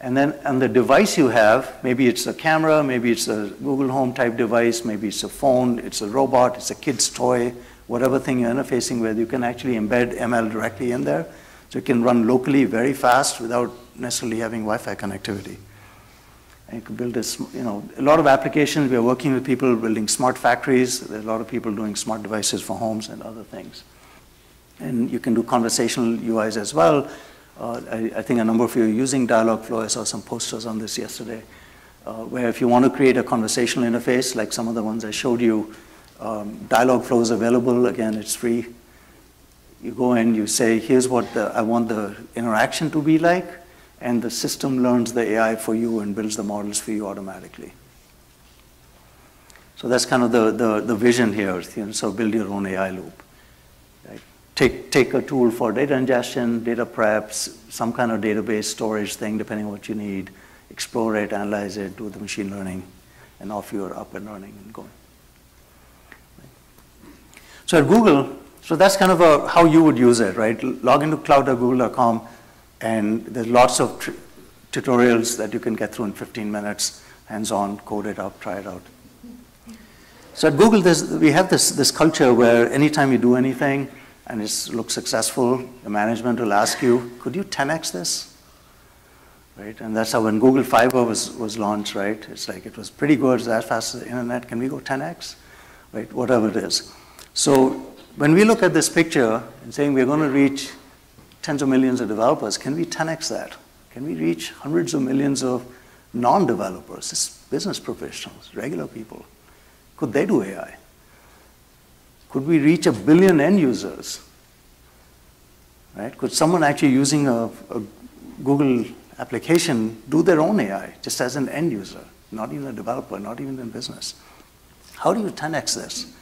and then on the device you have, maybe it's a camera, maybe it's a Google Home type device, maybe it's a phone, it's a robot, it's a kid's toy, whatever thing you're interfacing with, you can actually embed ML directly in there. So it can run locally very fast without necessarily having Wi-Fi connectivity. You can build this, you know, a lot of applications. We are working with people building smart factories. There's a lot of people doing smart devices for homes and other things. And you can do conversational UIs as well. Uh, I, I, think a number of you are using Dialogflow. I saw some posters on this yesterday, uh, where if you want to create a conversational interface, like some of the ones I showed you, um, Dialogflow is available. Again, it's free. You go in, you say, here's what the, I want the interaction to be like and the system learns the AI for you and builds the models for you automatically. So that's kind of the, the, the vision here. You know, so build your own AI loop. Right? Take, take a tool for data ingestion, data preps, some kind of database storage thing, depending on what you need. Explore it, analyze it, do the machine learning, and off you're up and running and going. So at Google, so that's kind of a, how you would use it, right? Log into cloud.google.com, and there's lots of tutorials that you can get through in 15 minutes, hands-on, code it up, try it out. So at Google, we have this, this culture where anytime you do anything and it looks successful, the management will ask you, could you 10x this? Right? And that's how when Google Fiber was, was launched, right? It's like it was pretty good, as fast as the internet. Can we go 10x? Right? Whatever it is. So when we look at this picture and saying we're going to reach tens of millions of developers, can we 10x that? Can we reach hundreds of millions of non-developers, business professionals, regular people? Could they do AI? Could we reach a billion end users? Right? Could someone actually using a, a Google application do their own AI just as an end user, not even a developer, not even in business? How do you 10x this?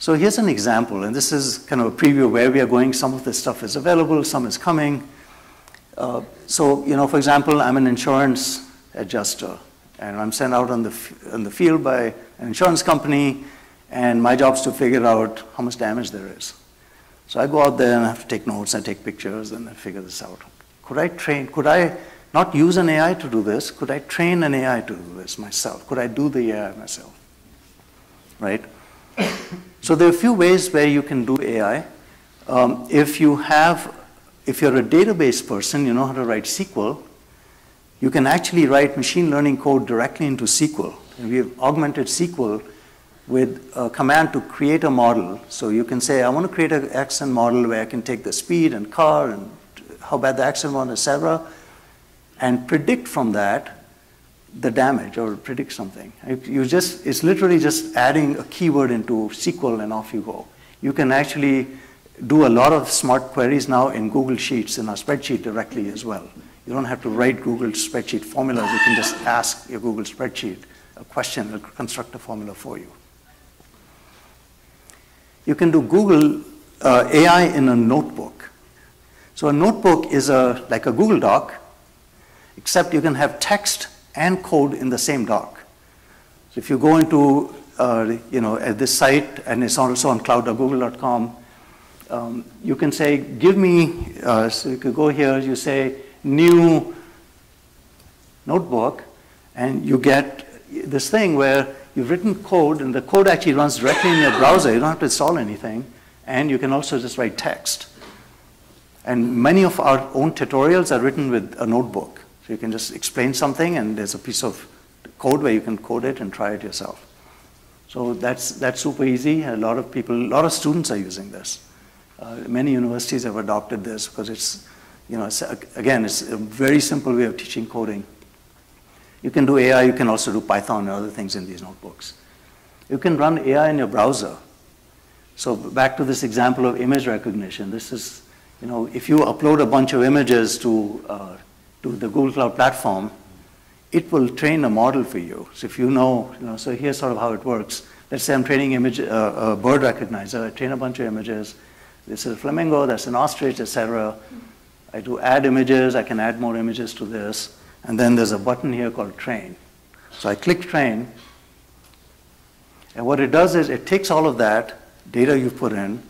So here's an example, and this is kind of a preview of where we are going. Some of this stuff is available, some is coming. Uh, so, you know, for example, I'm an insurance adjuster, and I'm sent out on the, on the field by an insurance company, and my job is to figure out how much damage there is. So I go out there and I have to take notes, I take pictures, and I figure this out. Could I train, could I not use an AI to do this? Could I train an AI to do this myself? Could I do the AI myself? Right? So there are a few ways where you can do AI. Um, if you have, if you're a database person, you know how to write SQL, you can actually write machine learning code directly into SQL. And we have augmented SQL with a command to create a model. So you can say, I want to create an accident model where I can take the speed and car and how bad the accident was, etc., and predict from that the damage or predict something. You just, it's literally just adding a keyword into SQL and off you go. You can actually do a lot of smart queries now in Google Sheets in our spreadsheet directly as well. You don't have to write Google spreadsheet formulas. You can just ask your Google spreadsheet a question, it'll construct a formula for you. You can do Google uh, AI in a notebook. So a notebook is a, like a Google Doc, except you can have text and code in the same doc. So if you go into, uh, you know, at this site, and it's also on cloud.google.com, um, you can say, give me, uh, so you could go here, you say, new notebook, and you get this thing where you've written code, and the code actually runs directly in your browser. You don't have to install anything, and you can also just write text. And many of our own tutorials are written with a notebook. So you can just explain something and there's a piece of code where you can code it and try it yourself. So that's, that's super easy. A lot of people, a lot of students are using this. Uh, many universities have adopted this because it's, you know, it's, again, it's a very simple way of teaching coding. You can do AI, you can also do Python and other things in these notebooks. You can run AI in your browser. So back to this example of image recognition. This is, you know, if you upload a bunch of images to uh, to the Google Cloud Platform, it will train a model for you. So if you know, you know, so here's sort of how it works. Let's say I'm training image, uh, a bird recognizer. I train a bunch of images. This is a flamingo, that's an ostrich, etc. I do add images. I can add more images to this. And then there's a button here called train. So I click train. And what it does is it takes all of that data you put in,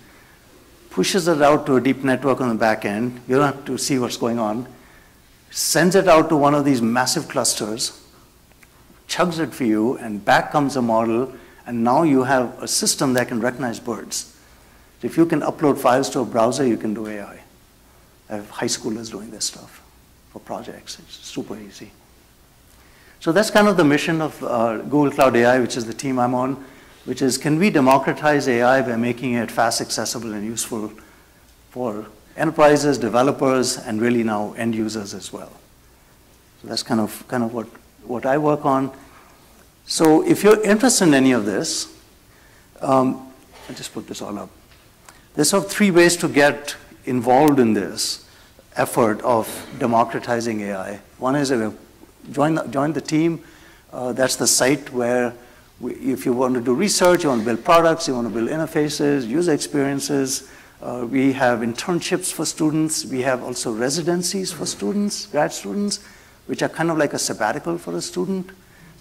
pushes it out to a deep network on the back end. You don't have to see what's going on sends it out to one of these massive clusters, chugs it for you, and back comes a model, and now you have a system that can recognize birds. So if you can upload files to a browser, you can do AI. I have high schoolers doing this stuff for projects. It's super easy. So that's kind of the mission of uh, Google Cloud AI, which is the team I'm on, which is can we democratize AI by making it fast, accessible, and useful for enterprises, developers, and really now end users as well. So that's kind of, kind of what, what I work on. So if you're interested in any of this, um, I'll just put this all up. There's sort of three ways to get involved in this effort of democratizing AI. One is join, the, join the team. Uh, that's the site where we, if you want to do research, you want to build products, you want to build interfaces, user experiences, uh, we have internships for students. We have also residencies for students, grad students, which are kind of like a sabbatical for a student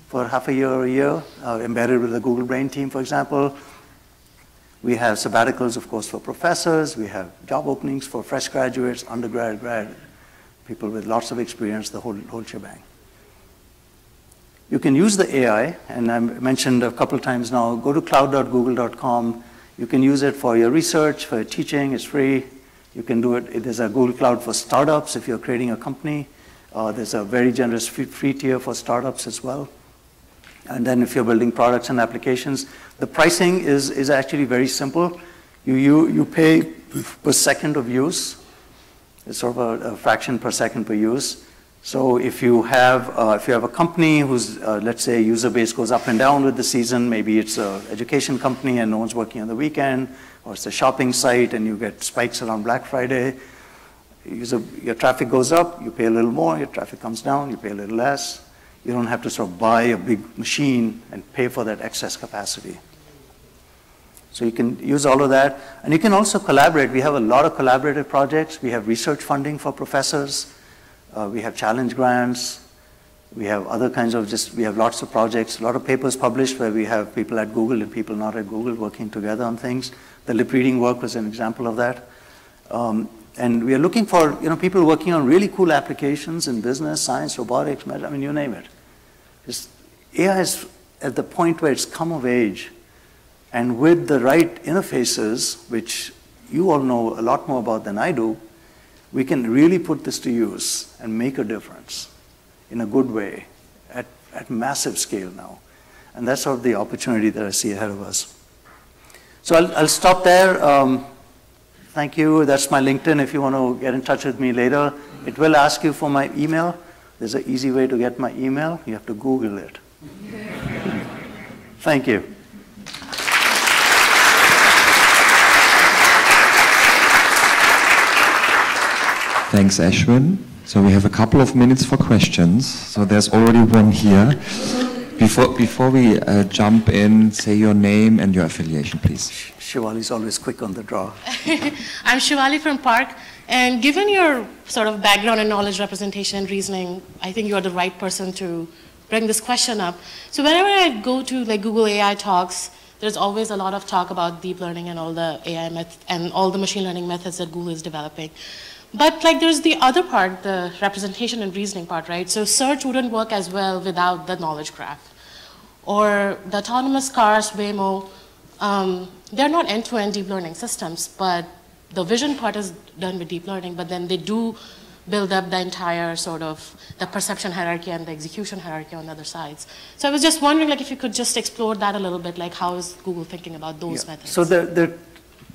for half a year or a year, uh, embedded with the Google Brain team, for example. We have sabbaticals, of course, for professors. We have job openings for fresh graduates, undergrad, grad, people with lots of experience, the whole, whole shebang. You can use the AI, and I mentioned a couple times now, go to cloud.google.com, you can use it for your research, for your teaching, it's free. You can do it, there's a Google Cloud for startups if you're creating a company. Uh, there's a very generous free, free tier for startups as well. And then if you're building products and applications, the pricing is, is actually very simple. You, you, you pay per second of use. It's sort of a, a fraction per second per use. So if you have, uh, if you have a company whose, uh, let's say, user base goes up and down with the season, maybe it's an education company and no one's working on the weekend, or it's a shopping site and you get spikes around Black Friday, user, your traffic goes up, you pay a little more, your traffic comes down, you pay a little less. You don't have to sort of buy a big machine and pay for that excess capacity. So you can use all of that. And you can also collaborate. We have a lot of collaborative projects. We have research funding for professors. Uh, we have challenge grants. We have other kinds of just, we have lots of projects, a lot of papers published where we have people at Google and people not at Google working together on things. The lip reading work was an example of that. Um, and we are looking for you know, people working on really cool applications in business, science, robotics, I mean, you name it. AI is at the point where it's come of age. And with the right interfaces, which you all know a lot more about than I do, we can really put this to use and make a difference in a good way at, at massive scale now. And that's sort of the opportunity that I see ahead of us. So I'll, I'll stop there. Um, thank you. That's my LinkedIn if you want to get in touch with me later. It will ask you for my email. There's an easy way to get my email. You have to Google it. Thank you. Thanks, Ashwin. So we have a couple of minutes for questions. So there's already one here. Before, before we uh, jump in, say your name and your affiliation, please. Shiwali is always quick on the draw. I'm Shiwali from PARC. and given your sort of background and knowledge representation and reasoning, I think you're the right person to bring this question up. So whenever I go to like Google AI talks, there's always a lot of talk about deep learning and all the AI methods and all the machine learning methods that Google is developing. But like there's the other part, the representation and reasoning part, right? So search wouldn't work as well without the knowledge graph. Or the autonomous cars, Waymo, um, they're not end-to-end deep learning systems, but the vision part is done with deep learning, but then they do build up the entire sort of the perception hierarchy and the execution hierarchy on the other sides. So I was just wondering like if you could just explore that a little bit, like how is Google thinking about those Yeah. methods? So there,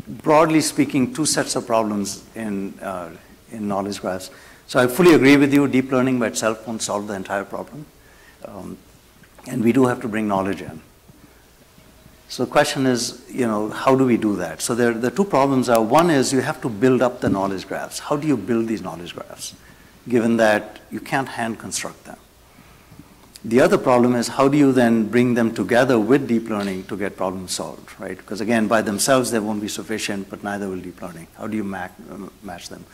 broadly speaking, two sets of problems in, uh, in knowledge graphs. So I fully agree with you, deep learning by itself won't solve the entire problem. Um, and we do have to bring knowledge in. So the question is, you know, how do we do that? So there, the two problems are, one is you have to build up the knowledge graphs. How do you build these knowledge graphs, given that you can't hand construct them? The other problem is how do you then bring them together with deep learning to get problems solved, right? Because again, by themselves they won't be sufficient, but neither will deep learning. How do you uh, match them?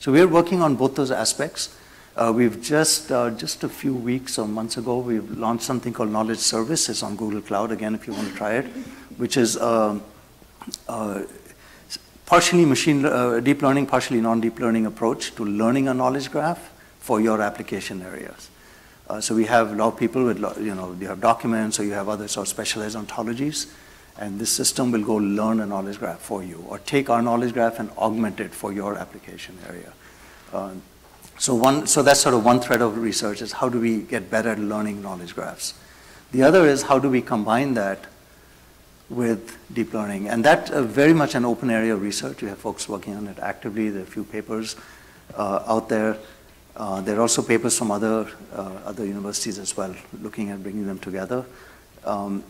So we're working on both those aspects. Uh, we've just, uh, just a few weeks or months ago, we've launched something called Knowledge Service. It's on Google Cloud, again, if you want to try it, which is um, uh, partially machine, uh, deep learning, partially non-deep learning approach to learning a knowledge graph for your application areas. Uh, so we have a lot of people with, you know, you have documents or you have other sort of specialized ontologies, and this system will go learn a knowledge graph for you, or take our knowledge graph and augment it for your application area. Um, so one, so that's sort of one thread of research is how do we get better at learning knowledge graphs. The other is how do we combine that with deep learning, and that's uh, very much an open area of research. We have folks working on it actively. There are a few papers uh, out there. Uh, there are also papers from other, uh, other universities as well, looking at bringing them together. Um,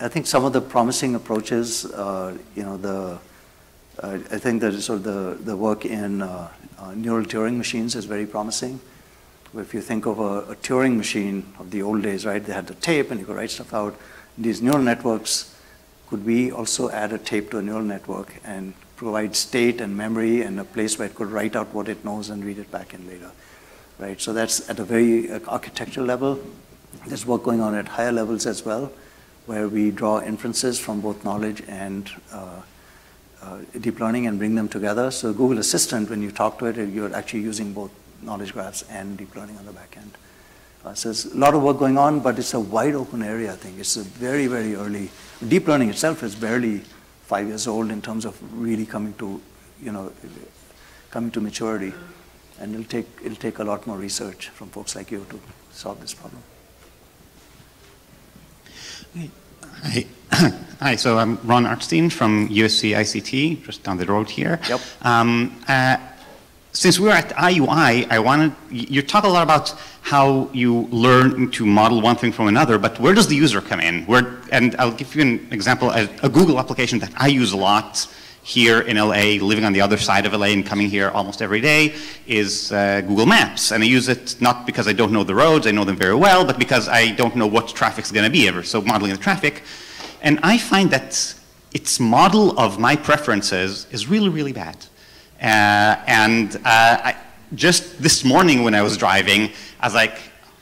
I think some of the promising approaches, uh, you know, the, uh, I think that sort of the, the work in neural Turing machines is very promising. If you think of a, a Turing machine of the old days, right, they had the tape and you could write stuff out. These neural networks, could we also add a tape to a neural network and provide state and memory and a place where it could write out what it knows and read it back in later? Right? So that's at a very uh, architectural level. There's work going on at higher levels as well, where we draw inferences from both knowledge and uh, uh, deep learning and bring them together. So Google Assistant, when you talk to it, you're actually using both knowledge graphs and deep learning on the back end. Uh, so there's a lot of work going on, but it's a wide open area, I think. It's a very, very early. Deep learning itself is barely five years old in terms of really coming to, you know, coming to maturity. And it'll take, it'll take a lot more research from folks like you to solve this problem. Hi. Hi, so I'm Ron Artstein from USC ICT, just down the road here. Yep. Um, uh, since we're at IUI, I wanted, you talk a lot about how you learn to model one thing from another, but where does the user come in? Where, and I'll give you an example, a, a Google application that I use a lot here in LA, living on the other side of LA and coming here almost every day, is uh, Google Maps. And I use it not because I don't know the roads, I know them very well, but because I don't know what traffic's going to be ever. So modeling the traffic. And I find that its model of my preferences is really, really bad. Uh, and uh, I, just this morning when I was driving, I was like,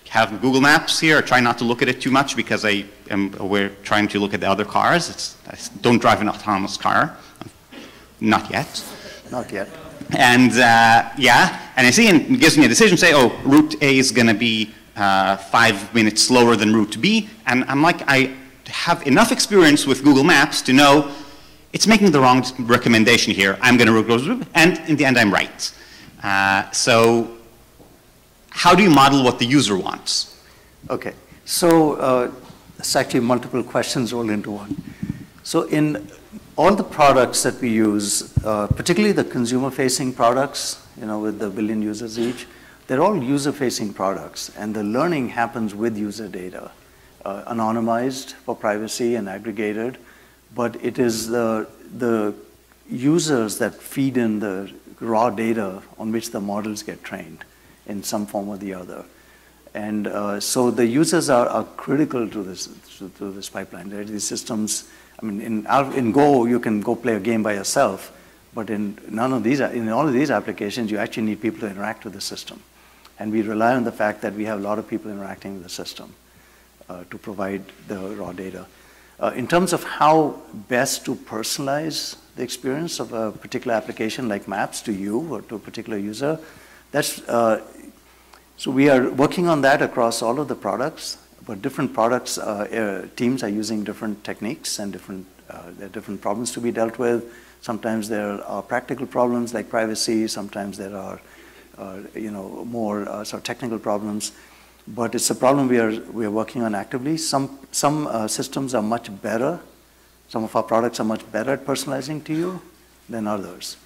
have Google Maps here. Try not to look at it too much because I am aware, trying to look at the other cars. It's, I don't drive an autonomous car. Not yet. Not yet. And uh, yeah, and I see and it gives me a decision, say, oh, route A is going to be uh, five minutes slower than route B. And I'm like, I have enough experience with Google Maps to know it's making the wrong recommendation here. I'm going to route, and in the end, I'm right. Uh, so how do you model what the user wants? Okay. So uh, it's actually multiple questions rolled into one. So in all the products that we use, uh, particularly the consumer-facing products, you know, with the billion users each, they're all user-facing products, and the learning happens with user data, uh, anonymized for privacy and aggregated, but it is the, the users that feed in the raw data on which the models get trained in some form or the other. And uh, so the users are, are critical to this, to, to this pipeline. These systems, I mean, in, in Go, you can go play a game by yourself, but in none of these, in all of these applications, you actually need people to interact with the system. And we rely on the fact that we have a lot of people interacting with the system uh, to provide the raw data. Uh, in terms of how best to personalize the experience of a particular application like Maps to you or to a particular user, that's, uh, so we are working on that across all of the products, but different products, uh, uh, teams are using different techniques and different, uh, there are different problems to be dealt with. Sometimes there are practical problems like privacy, sometimes there are uh, you know, more sort of technical problems. But it's a problem we are, we are working on actively. Some, some systems are much better. Some of our products are much better at personalizing to you than others.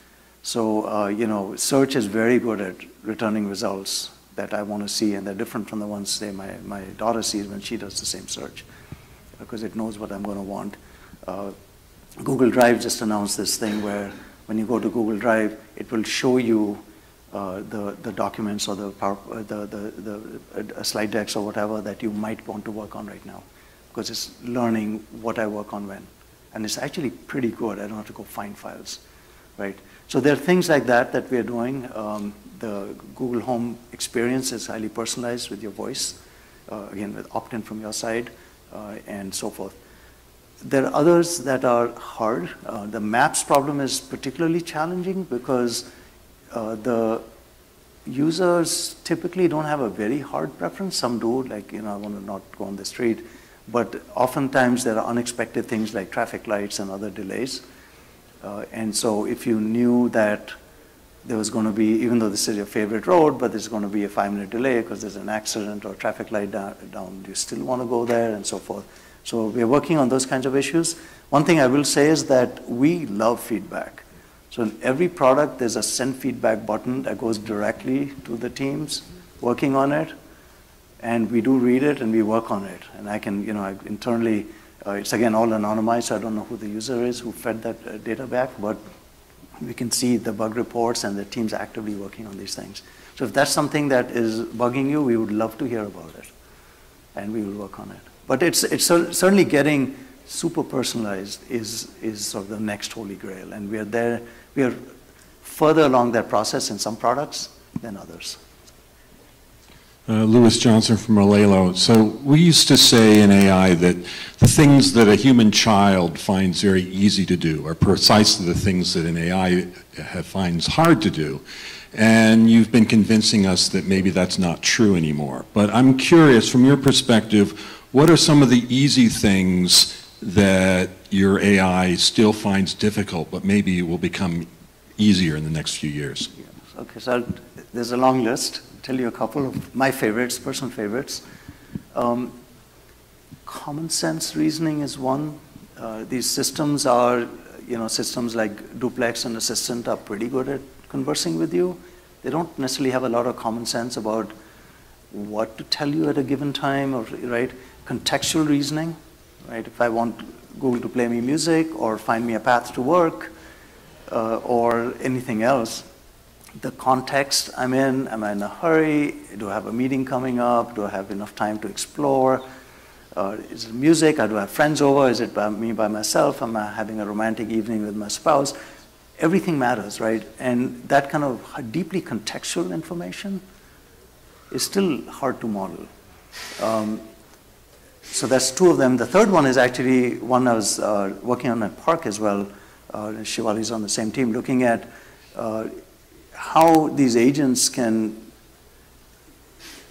So, uh, you know, search is very good at returning results that I want to see, and they're different from the ones, say, my, my daughter sees when she does the same search, because it knows what I'm going to want. Uh, Google Drive just announced this thing where when you go to Google Drive, it will show you uh, the, the documents or the, power, uh, the, the, the uh, slide decks or whatever that you might want to work on right now because it's learning what I work on when. And it's actually pretty good. I don't have to go find files, right? So there are things like that that we are doing. Um, the Google Home experience is highly personalized with your voice, uh, again, with opt-in from your side uh, and so forth. There are others that are hard. Uh, the maps problem is particularly challenging because uh, the users typically don't have a very hard preference. Some do, like, you know, I want to not go on the street. But oftentimes there are unexpected things like traffic lights and other delays. Uh, and so if you knew that there was going to be, even though this is your favorite road, but there's going to be a five minute delay because there's an accident or traffic light down, down, you still want to go there and so forth. So we're working on those kinds of issues. One thing I will say is that we love feedback. So in every product, there's a send feedback button that goes directly to the teams working on it. And we do read it and we work on it. And I can, you know, I internally, uh, it's again all anonymized, so I don't know who the user is who fed that uh, data back, but we can see the bug reports and the teams actively working on these things. So if that's something that is bugging you, we would love to hear about it. And we will work on it. But it's, it's certainly getting super personalized is, is sort of the next holy grail. And we are there, we are further along that process in some products than others. Uh, Lewis Johnson from Alelo. So we used to say in AI that the things that a human child finds very easy to do are precisely the things that an AI finds hard to do. And you've been convincing us that maybe that's not true anymore. But I'm curious, from your perspective, what are some of the easy things that your AI still finds difficult, but maybe will become easier in the next few years? Okay, so there's a long list. Tell you a couple of my favorites, personal favorites. Um, common sense reasoning is one. Uh, these systems are, you know, systems like Duplex and Assistant are pretty good at conversing with you. They don't necessarily have a lot of common sense about what to tell you at a given time, or right? Contextual reasoning right? If I want Google to play me music or find me a path to work uh, or anything else, the context I'm in, am I in a hurry? Do I have a meeting coming up? Do I have enough time to explore? Uh, is it music? I do I have friends over? Is it by me by myself? Am I having a romantic evening with my spouse? Everything matters, right? And that kind of deeply contextual information is still hard to model. Um, so that's two of them. The third one is actually one I was uh, working on at PARC as well. Uh, Shiwali's on the same team, looking at uh, how these agents can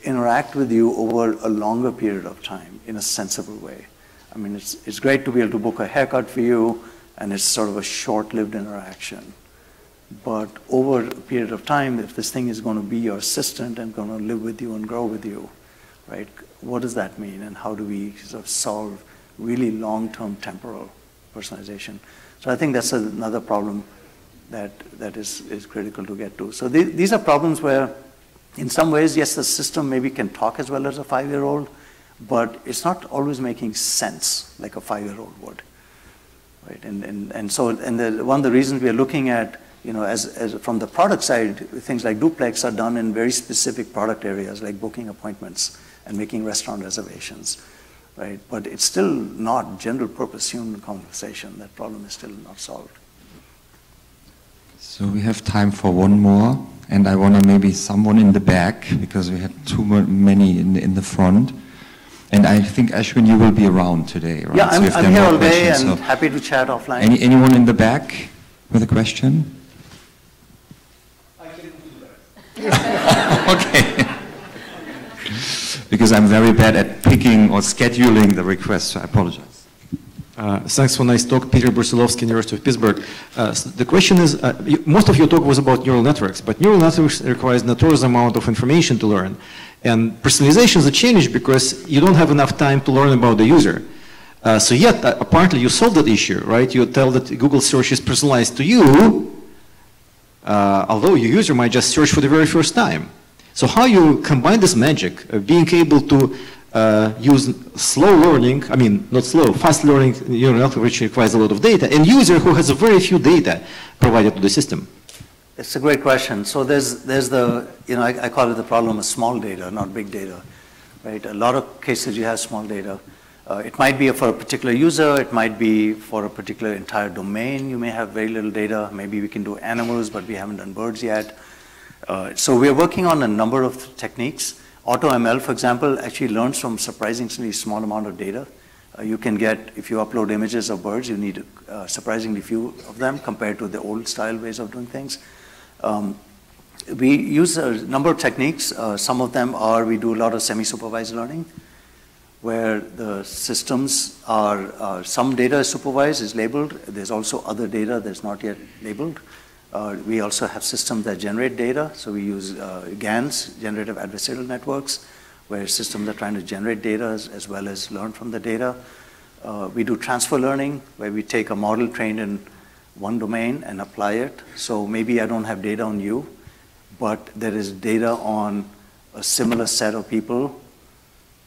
interact with you over a longer period of time in a sensible way. I mean, it's, it's great to be able to book a haircut for you, and it's sort of a short-lived interaction. But over a period of time, if this thing is going to be your assistant and going to live with you and grow with you, right? what does that mean and how do we sort of solve really long-term temporal personalization? So I think that's another problem that, that is, is critical to get to. So th these are problems where In some ways, yes, the system maybe can talk as well as a five-year-old, but it's not always making sense like a five-year-old would. Right? And, and, and so and the, one of the reasons we are looking at, you know, as, as from the product side, things like duplex are done in very specific product areas like booking appointments and making restaurant reservations. Right? But it's still not general purpose human conversation. That problem is still not solved. So we have time for one more, and I want to maybe someone in the back because we had too many in the, in the front. And I think Ashwin, you will be around today, right? Yeah, So I'm, if I'm here all day and so- happy to chat offline. Any, anyone in the back with a question? I can do that. okay. because I'm very bad at picking or scheduling the requests, so I apologize. Uh, Thanks for nice talk, Peter Brusilovsky, University of Pittsburgh. Uh, s- The question is, uh, you- most of your talk was about neural networks, but neural networks requires a notorious amount of information to learn. And personalization is a challenge because you don't have enough time to learn about the user. Uh, So yet, uh, apparently you solve that issue, right? You tell that Google search is personalized to you, uh, although your user might just search for the very first time. So how you combine this magic of being able to uh, use slow learning, I mean, not slow, fast learning neural network, which requires a lot of data, and user who has very few data provided to the system? It's a great question. So there's, there's the, you know, I, I call it the problem of small data, not big data, right? A lot of cases you have small data. Uh, it might be for a particular user, it might be for a particular entire domain. You may have very little data. Maybe we can do animals, but we haven't done birds yet. Uh, so we're working on a number of techniques. AutoML, for example, actually learns from surprisingly small amount of data. Uh, you can get, if you upload images of birds, you need uh, surprisingly few of them compared to the old style ways of doing things. Um, we use a number of techniques. Uh, some of them are, we do a lot of semi-supervised learning, where the systems are, uh, some data is supervised, is labeled. There's also other data that's not yet labeled. Uh, we also have systems that generate data. So we use uh, GANs, generative adversarial networks, where systems are trying to generate data as, as well as learn from the data. Uh, we do transfer learning, where we take a model trained in one domain and apply it. So maybe I don't have data on you, but there is data on a similar set of people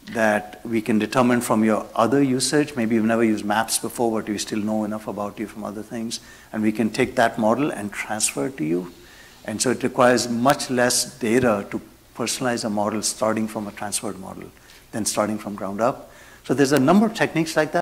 that we can determine from your other usage. Maybe you've never used maps before, but we still know enough about you from other things. And we can take that model and transfer it to you. And so it requires much less data to personalize a model starting from a transferred model than starting from ground up. So there's a number of techniques like that.